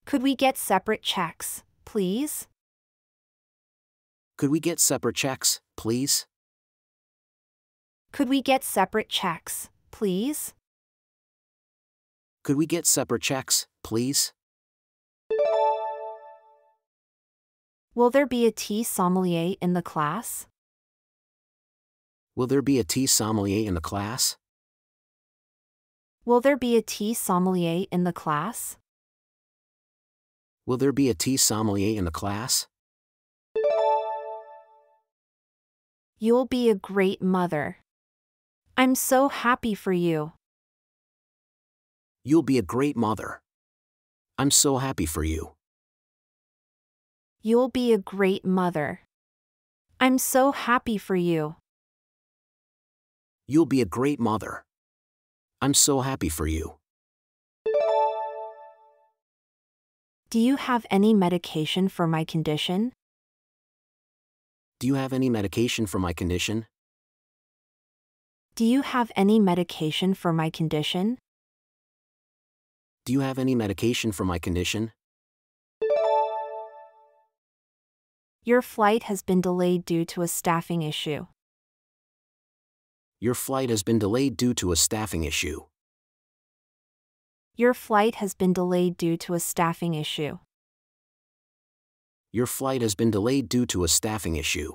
Could we get separate checks, please? Could we get separate checks, please? Could we get separate checks, please? Could we get separate checks, please? Will there be a tea sommelier in the class? Will there be a tea sommelier in the class? Will there be a tea sommelier in the class? Will there be a tea sommelier in the class? You'll be a great mother. I'm so happy for you. You'll be a great mother. I'm so happy for you. You'll be a great mother. I'm so happy for you. You'll be a great mother. I'm so happy for you. Do you have any medication for my condition? Do you have any medication for my condition? Do you have any medication for my condition? Do you have any medication for my condition? Your flight has been delayed due to a staffing issue. Your flight has been delayed due to a staffing issue. Your flight has been delayed due to a staffing issue. Your flight has been delayed due to a staffing issue.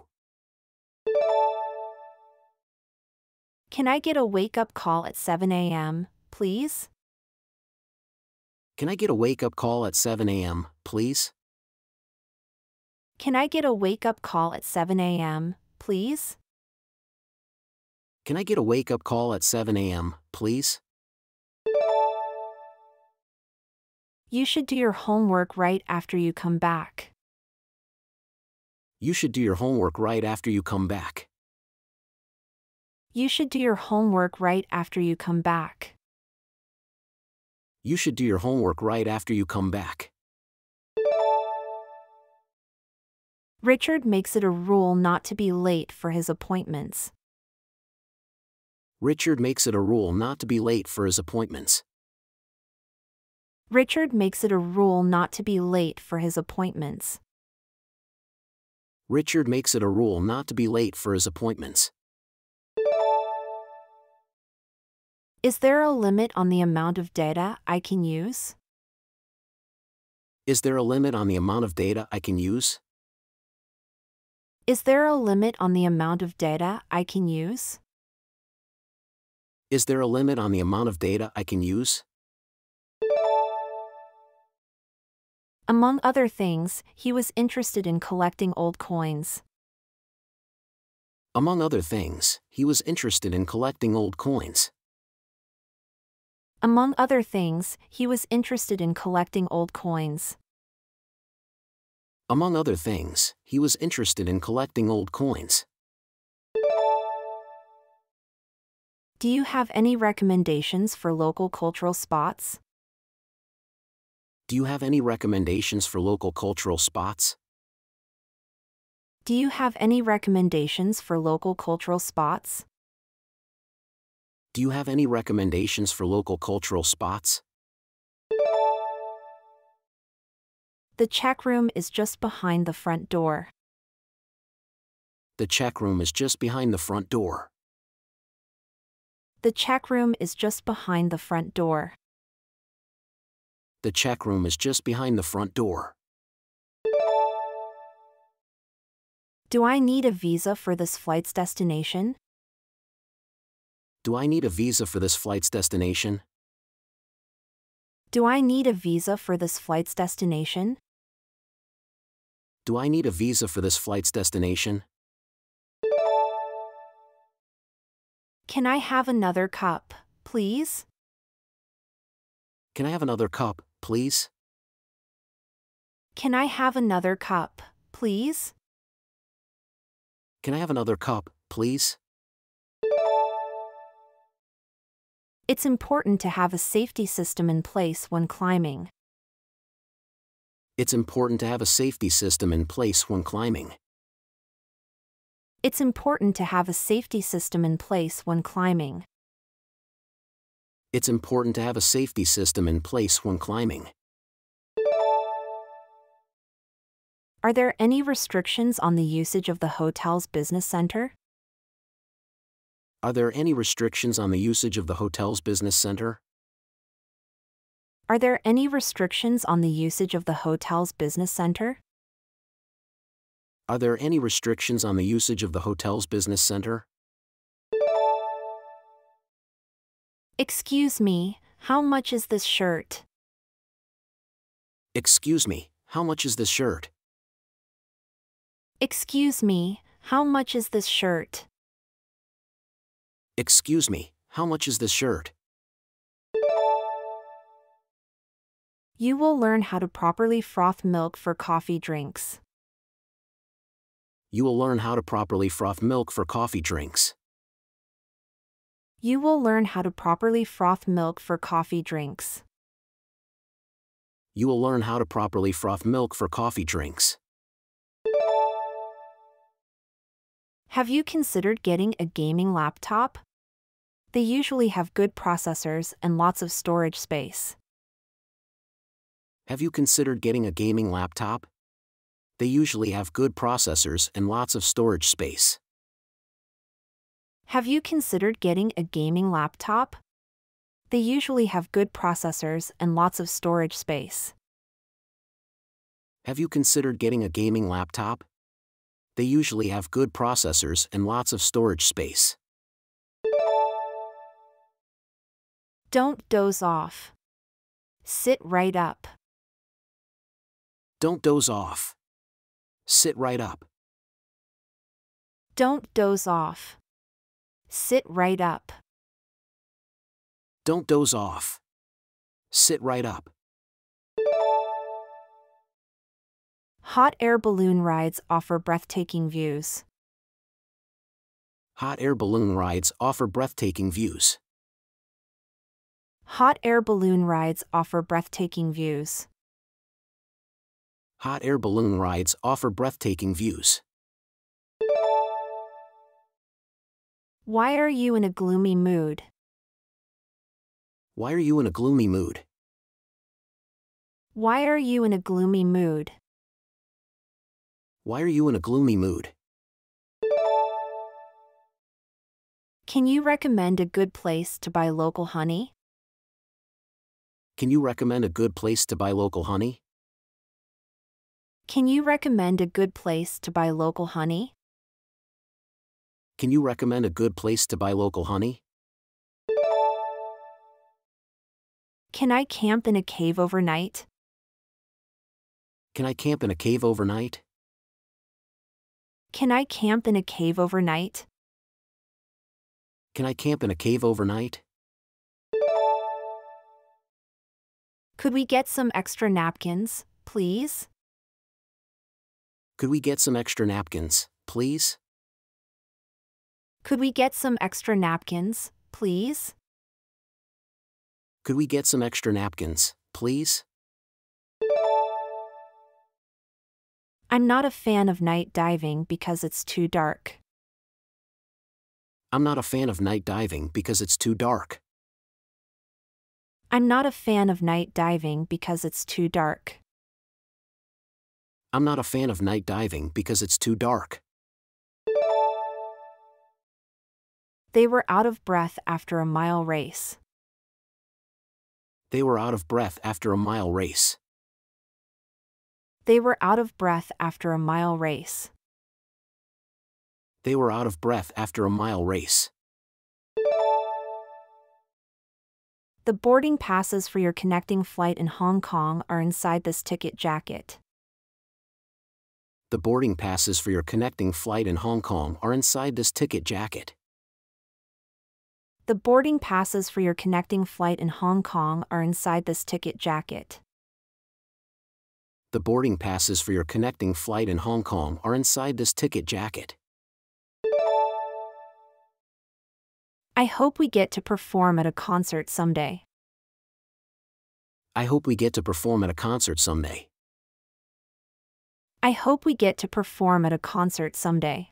Can I get a wake up call at 7 a.m., please? Can I get a wake up call at 7 a.m., please? Can I get a wake up call at 7 a.m., please? Can I get a wake up call at 7 a.m., please? You should do your homework right after you come back. You should do your homework right after you come back. You should do your homework right after you come back. You should do your homework right after you come back. Richard makes it a rule not to be late for his appointments. Richard makes it a rule not to be late for his appointments. Richard makes it a rule not to be late for his appointments. Richard makes it a rule not to be late for his appointments. Is there a limit on the amount of data I can use? Is there a limit on the amount of data I can use? Is there a limit on the amount of data I can use? Is there a limit on the amount of data I can use? Among other things, he was interested in collecting old coins. Among other things, he was interested in collecting old coins. Among other things, he was interested in collecting old coins. Among other things, he was interested in collecting old coins. Do you have any recommendations for local cultural spots? Do you have any recommendations for local cultural spots? Do you have any recommendations for local cultural spots? Do you have any recommendations for local cultural spots? The check room is just behind the front door. The check room is just behind the front door. The check room is just behind the front door. The check room is just behind the front door. Do I need a visa for this flight's destination? Do I need a visa for this flight's destination? Do I need a visa for this flight's destination? Do I need a visa for this flight's destination? Can I have another cup, please? Can I have another cup, please? Can I have another cup, please? Can I have another cup, please? It's important to have a safety system in place when climbing. It's important to have a safety system in place when climbing. It's important to have a safety system in place when climbing. It's important to have a safety system in place when climbing. Are there any restrictions on the usage of the hotel's business center? Are there any restrictions on the usage of the hotel's business center? Are there any restrictions on the usage of the hotel's business center? Are there any restrictions on the usage of the hotel's business center? Excuse me, how much is this shirt? Excuse me, how much is this shirt? Excuse me, how much is this shirt? Excuse me, how much is this shirt? You will learn how to properly froth milk for coffee drinks. You will learn how to properly froth milk for coffee drinks. You will learn how to properly froth milk for coffee drinks. You will learn how to properly froth milk for coffee drinks. Have you considered getting a gaming laptop? They usually have good processors and lots of storage space. Have you considered getting a gaming laptop? They usually have good processors and lots of storage space. Have you considered getting a gaming laptop? They usually have good processors and lots of storage space. Have you considered getting a gaming laptop? They usually have good processors and lots of storage space. Don't doze off. Sit right up. Don't doze off. Sit right up. Don't doze off. Sit right up. Don't doze off. Sit right up. Hot air balloon rides offer breathtaking views. Hot air balloon rides offer breathtaking views. Hot air balloon rides offer breathtaking views. Hot air balloon rides offer breathtaking views. Why are you in a gloomy mood? Why are you in a gloomy mood? Why are you in a gloomy mood? Why are you in a gloomy mood? Can you recommend a good place to buy local honey? Can you recommend a good place to buy local honey? Can you recommend a good place to buy local honey? Can you recommend a good place to buy local honey? Can I camp in a cave overnight? Can I camp in a cave overnight? Can I camp in a cave overnight? Can I camp in a cave overnight? Could we get some extra napkins, please? Could we get some extra napkins, please? Could we get some extra napkins, please? Could we get some extra napkins, please? I'm not a fan of night diving because it's too dark. I'm not a fan of night diving because it's too dark. I'm not a fan of night diving because it's too dark. I'm not a fan of night diving because it's too dark. They were out of breath after a mile race. They were out of breath after a mile race. They were out of breath after a mile race. They were out of breath after a mile race. The boarding passes for your connecting flight in Hong Kong are inside this ticket jacket. The boarding passes for your connecting flight in Hong Kong are inside this ticket jacket. The boarding passes for your connecting flight in Hong Kong are inside this ticket jacket. The boarding passes for your connecting flight in Hong Kong are inside this ticket jacket. I hope we get to perform at a concert someday. I hope we get to perform at a concert someday. I hope we get to perform at a concert someday.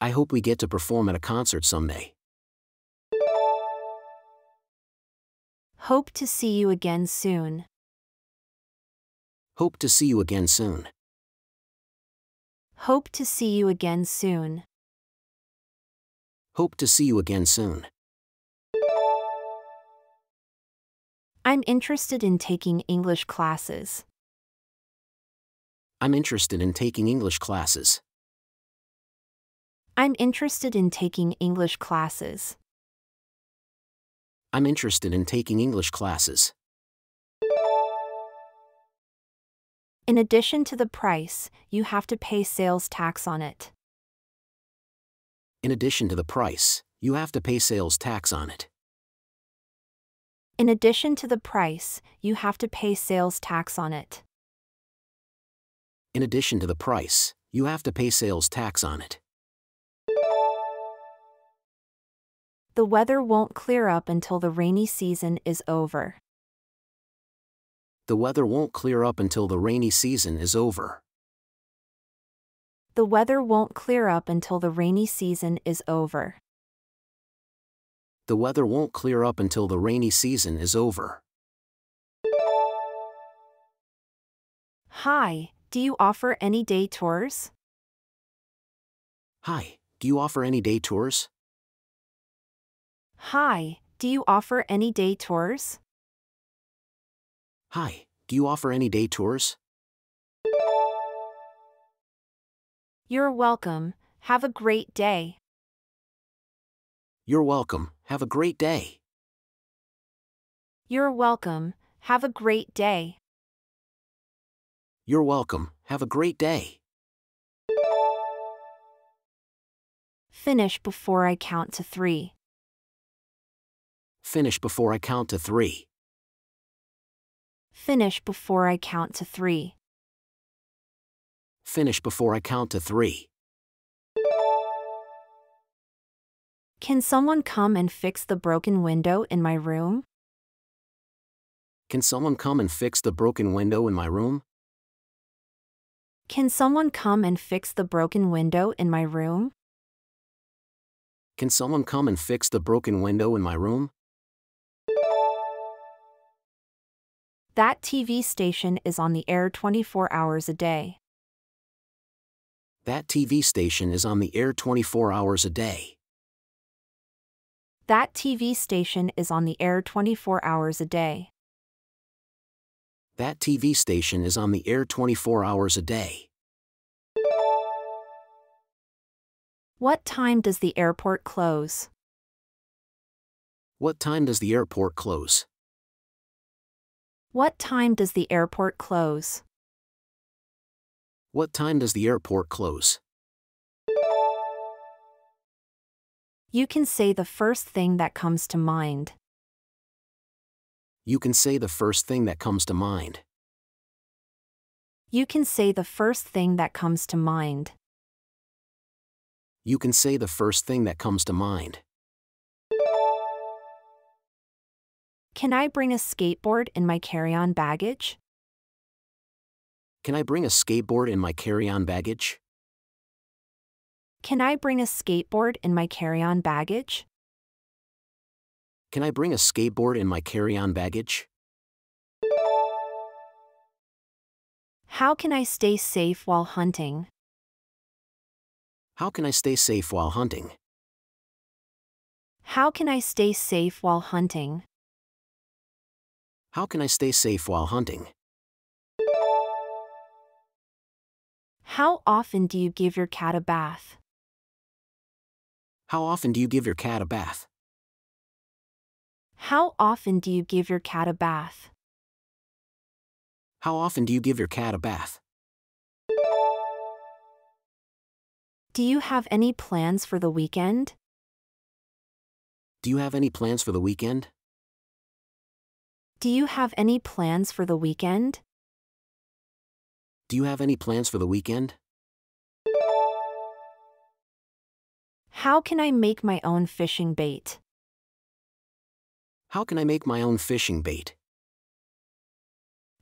I hope we get to perform at a concert someday. Hope to see you again soon. Hope to see you again soon. Hope to see you again soon. Hope to see you again soon. I'm interested in taking English classes. I'm interested in taking English classes. I'm interested in taking English classes. I'm interested in taking English classes. In addition to the price, you have to pay sales tax on it. In addition to the price, you have to pay sales tax on it. In addition to the price, you have to pay sales tax on it. In addition to the price, you have to pay sales tax on it. The weather won't clear up until the rainy season is over. The weather won't clear up until the rainy season is over. The weather won't clear up until the rainy season is over. The weather won't clear up until the rainy season is over. Hi, do you offer any day tours? Hi, do you offer any day tours? Hi, do you offer any day tours? Hi, Do you offer any day tours? You're welcome. Have a great day. You're welcome. Have a great day. You're welcome. Have a great day. You're welcome. Have a great day. Finish before I count to three. Finish before I count to three. Finish before I count to three. Finish before I count to three. Can someone come and fix the broken window in my room? Can someone come and fix the broken window in my room? Can someone come and fix the broken window in my room? Can someone come and fix the broken window in my room? That TV station is on the air 24 hours a day. That TV station is on the air 24 hours a day. That TV station is on the air 24 hours a day. That TV station is on the air 24 hours a day. What time does the airport close? What time does the airport close? What time does the airport close? What time does the airport close? You can say the first thing that comes to mind. You can say the first thing that comes to mind. You can say the first thing that comes to mind. You can say the first thing that comes to mind. Can I bring a skateboard in my carry on baggage? Can I bring a skateboard in my carry on baggage? Can I bring a skateboard in my carry on baggage? Can I bring a skateboard in my carry on baggage? How can I stay safe while hunting? How can I stay safe while hunting? How can I stay safe while hunting? How can I stay safe while hunting? How often do you give your cat a bath? How often do you give your cat a bath? How often do you give your cat a bath? How often do you give your cat a bath? Do you have any plans for the weekend? Do you have any plans for the weekend? Do you have any plans for the weekend? Do you have any plans for the weekend? How can I make my own fishing bait? How can I make my own fishing bait?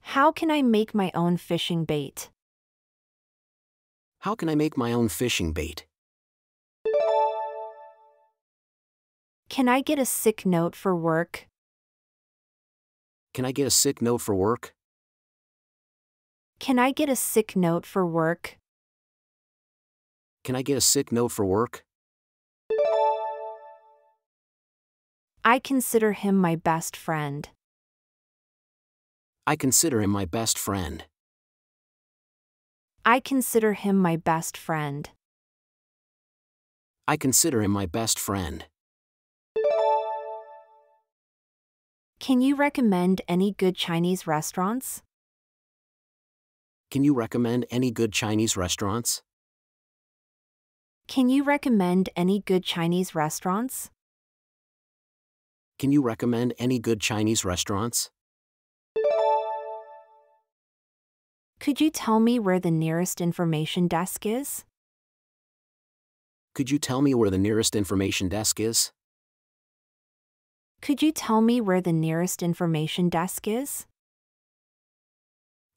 How can I make my own fishing bait? How can I make my own fishing bait? Can I get a sick note for work? Can I get a sick note for work? Can I get a sick note for work? Can I get a sick note for work? I consider him my best friend. I consider him my best friend. I consider him my best friend. I consider him my best friend. Can you recommend any good Chinese restaurants? Can you recommend any good Chinese restaurants? Can you recommend any good Chinese restaurants? Can you recommend any good Chinese restaurants? Could you tell me where the nearest information desk is? Could you tell me where the nearest information desk is? Could you tell me where the nearest information desk is?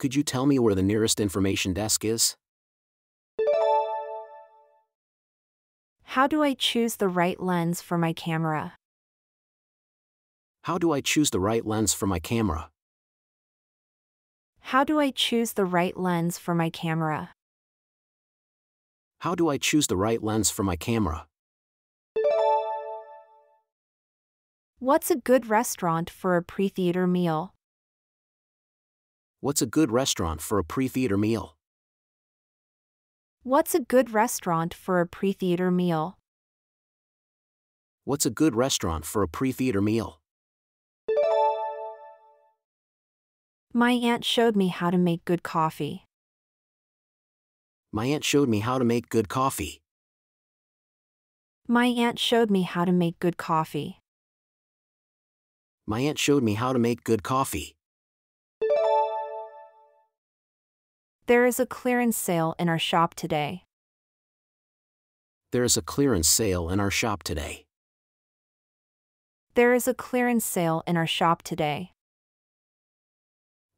Could you tell me where the nearest information desk is? How do I choose the right lens for my camera? How do I choose the right lens for my camera? How do I choose the right lens for my camera? How do I choose the right lens for my camera? What's a good restaurant for a pre theater meal? What's a good restaurant for a pre-theater meal? What's a good restaurant for a pre theater meal? What's a good restaurant for a pre-theater meal? My aunt showed me how to make good coffee. My aunt showed me how to make good coffee. My aunt showed me how to make good coffee. My aunt showed me how to make good coffee. There is a clearance sale in our shop today. There is a clearance sale in our shop today. There is a clearance sale in our shop today.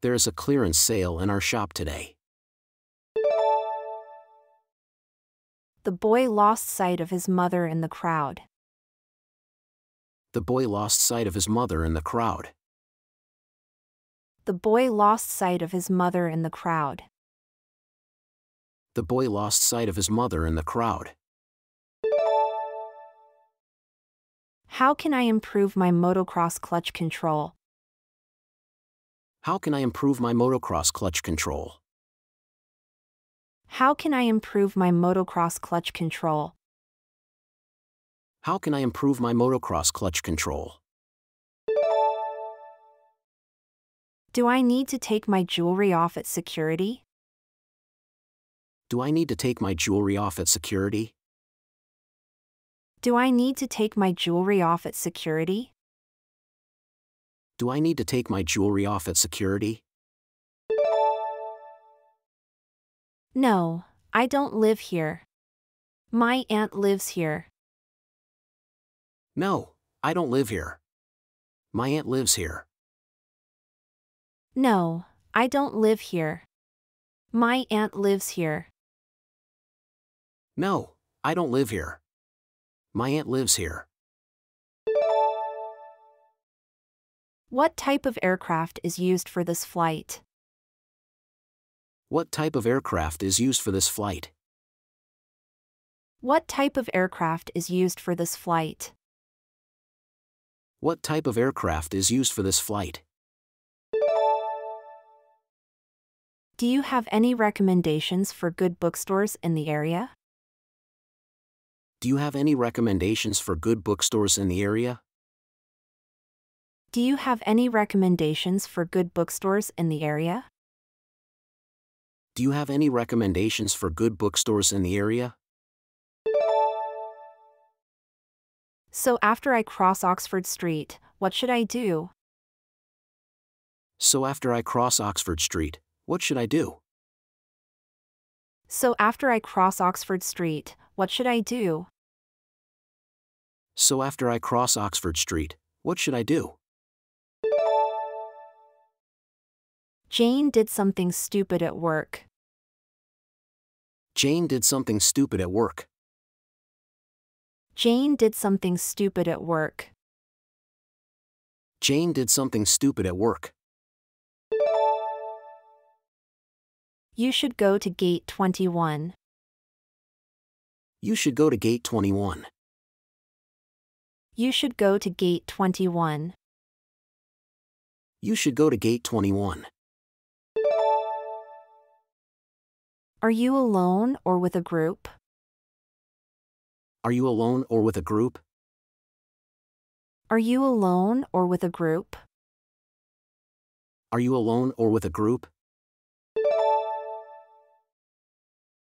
There is a clearance sale in our shop today. The boy lost sight of his mother in the crowd. The boy lost sight of his mother in the crowd. The boy lost sight of his mother in the crowd. The boy lost sight of his mother in the crowd. How can I improve my motocross clutch control? How can I improve my motocross clutch control? How can I improve my motocross clutch control? How can I improve my motocross clutch control? Do I need to take my jewelry off at security? Do I need to take my jewelry off at security? Do I need to take my jewelry off at security? Do I need to take my jewelry off at security? No, I don't live here. My aunt lives here. No, I don't live here. My aunt lives here. No, I don't live here. My aunt lives here. No, I don't live here. My aunt lives here. What type of aircraft is used for this flight? What type of aircraft is used for this flight? What type of aircraft is used for this flight? What type of aircraft is used for this flight? Do you have any recommendations for good bookstores in the area? Do you have any recommendations for good bookstores in the area? Do you have any recommendations for good bookstores in the area? Do you have any recommendations for good bookstores in the area? So after I cross Oxford Street, what should I do? So after I cross Oxford Street, what should I do? So after I cross Oxford Street, what should I do? So after I cross Oxford Street, what should I do? Jane did something stupid at work. Jane did something stupid at work. Jane did something stupid at work. Jane did something stupid at work. You should go to gate 21. You should go to gate 21. You should go to gate 21. You should go to gate 21. Are you alone or with a group? Are you alone or with a group? Are you alone or with a group? Are you alone or with a group?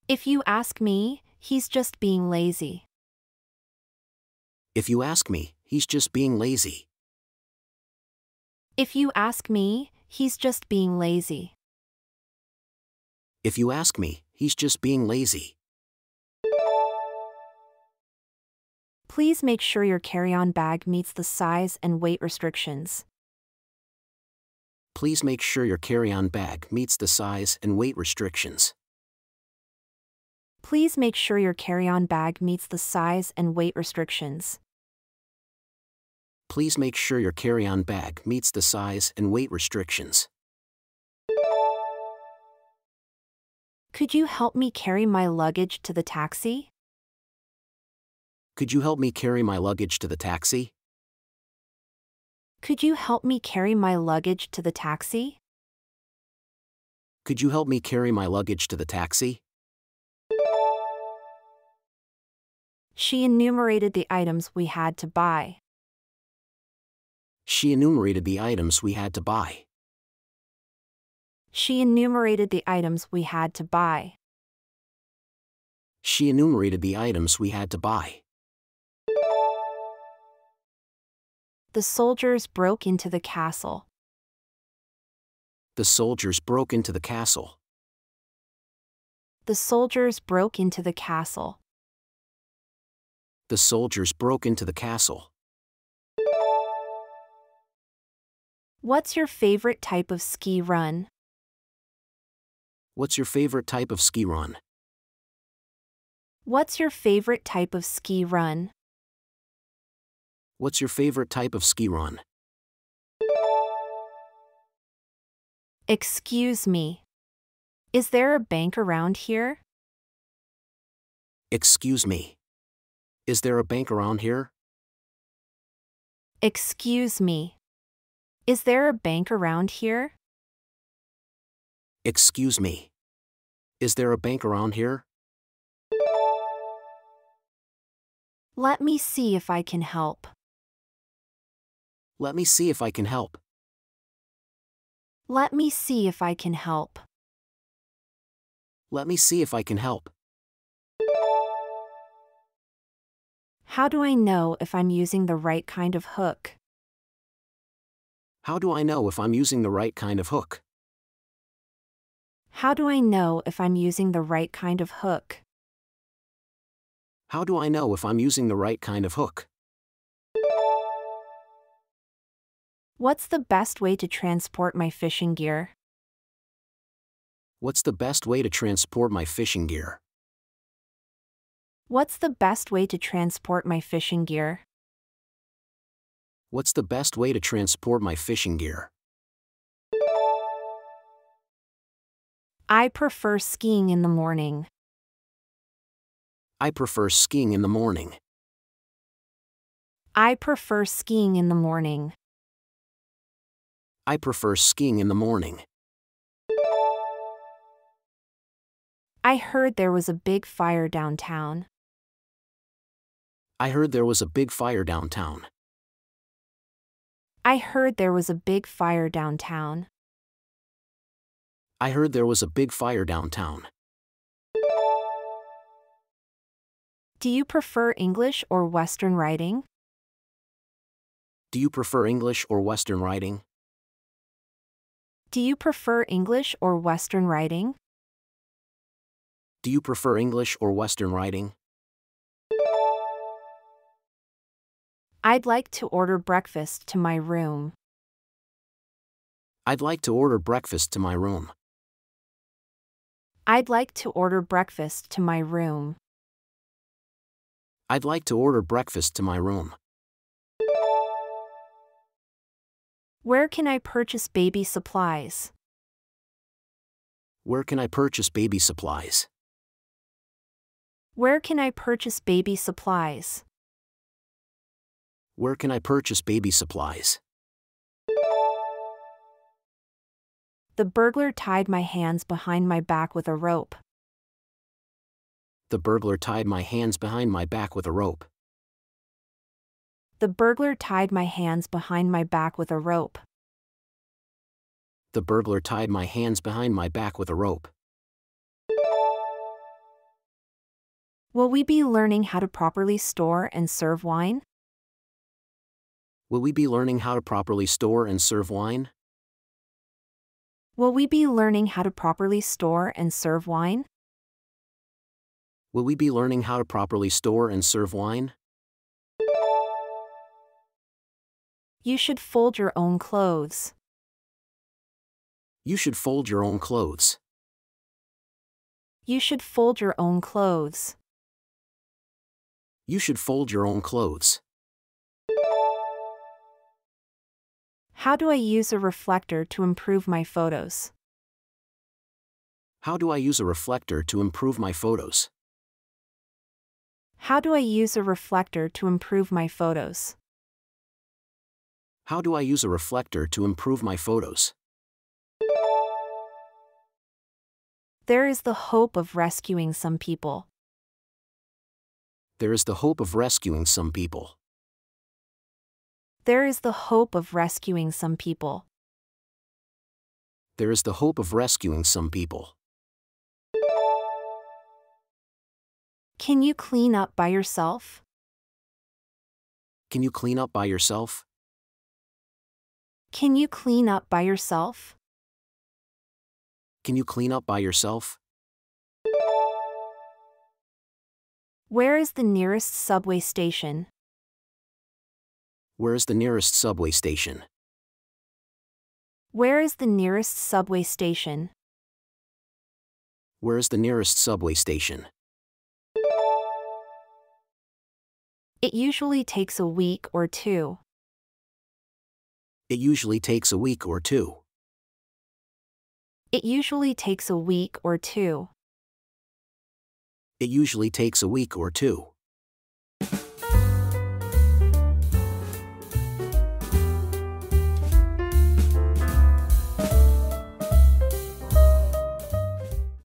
If you ask me, he's just being lazy. If you ask me, he's just being lazy. If you ask me, he's just being lazy. If you ask me, he's just being lazy. Please make sure your carry on bag meets the size and weight restrictions. Please make sure your carry on bag meets the size and weight restrictions. Please make sure your carry on bag meets the size and weight restrictions. Please make sure your carry on bag meets the size and weight restrictions. Could you help me carry my luggage to the taxi? Could you help me carry my luggage to the taxi? Could you help me carry my luggage to the taxi? Could you help me carry my luggage to the taxi? She enumerated the items we had to buy. She enumerated the items we had to buy. She enumerated the items we had to buy. She enumerated the items we had to buy. The soldiers broke into the castle. The soldiers broke into the castle. The soldiers broke into the castle. The soldiers broke into the castle. What's your favorite type of ski run? What's your favorite type of ski run? What's your favorite type of ski run? What's your favorite type of ski run? Excuse me. Is there a bank around here? Excuse me. Is there a bank around here? Excuse me. Is there a bank around here? Excuse me. Is there a bank around here? Let me see if I can help. Let me see if I can help. Let me see if I can help. Let me see if I can help. How do I know if I'm using the right kind of hook? How do I know if I'm using the right kind of hook? How do I know if I'm using the right kind of hook? How do I know if I'm using the right kind of hook? What's the best way to transport my fishing gear? What's the best way to transport my fishing gear? What's the best way to transport my fishing gear? What's the best way to transport my fishing gear? I prefer skiing in the morning. I prefer skiing in the morning. I prefer skiing in the morning. I prefer skiing in the morning. I heard there was a big fire downtown. I heard there was a big fire downtown. I heard there was a big fire downtown. I heard there was a big fire downtown. Do you prefer English or Western riding? Do you prefer English or Western riding? Do you prefer English or Western riding? Do you prefer English or Western riding? I'd like to order breakfast to my room. I'd like to order breakfast to my room. I'd like to order breakfast to my room. I'd like to order breakfast to my room. Where can I purchase baby supplies? Where can I purchase baby supplies? Where can I purchase baby supplies? Where can I purchase baby supplies? The burglar tied my hands behind my back with a rope. The burglar tied my hands behind my back with a rope. The burglar tied my hands behind my back with a rope. The burglar tied my hands behind my back with a rope. Will we be learning how to properly store and serve wine? Will we be learning how to properly store and serve wine? Will we be learning how to properly store and serve wine? Will we be learning how to properly store and serve wine? You should fold your own clothes. You should fold your own clothes. You should fold your own clothes. You should fold your own clothes. How do I use a reflector to improve my photos? How do I use a reflector to improve my photos? How do I use a reflector to improve my photos? How do I use a reflector to improve my photos? There is the hope of rescuing some people. There is the hope of rescuing some people. There is the hope of rescuing some people. There is the hope of rescuing some people. Can you clean up by yourself? Can you clean up by yourself? Can you clean up by yourself? Can you clean up by yourself? Where is the nearest subway station? Where is the nearest subway station? Where is the nearest subway station? Where is the nearest subway station? It usually takes a week or two. It usually takes a week or two. It usually takes a week or two. It usually takes a week or two.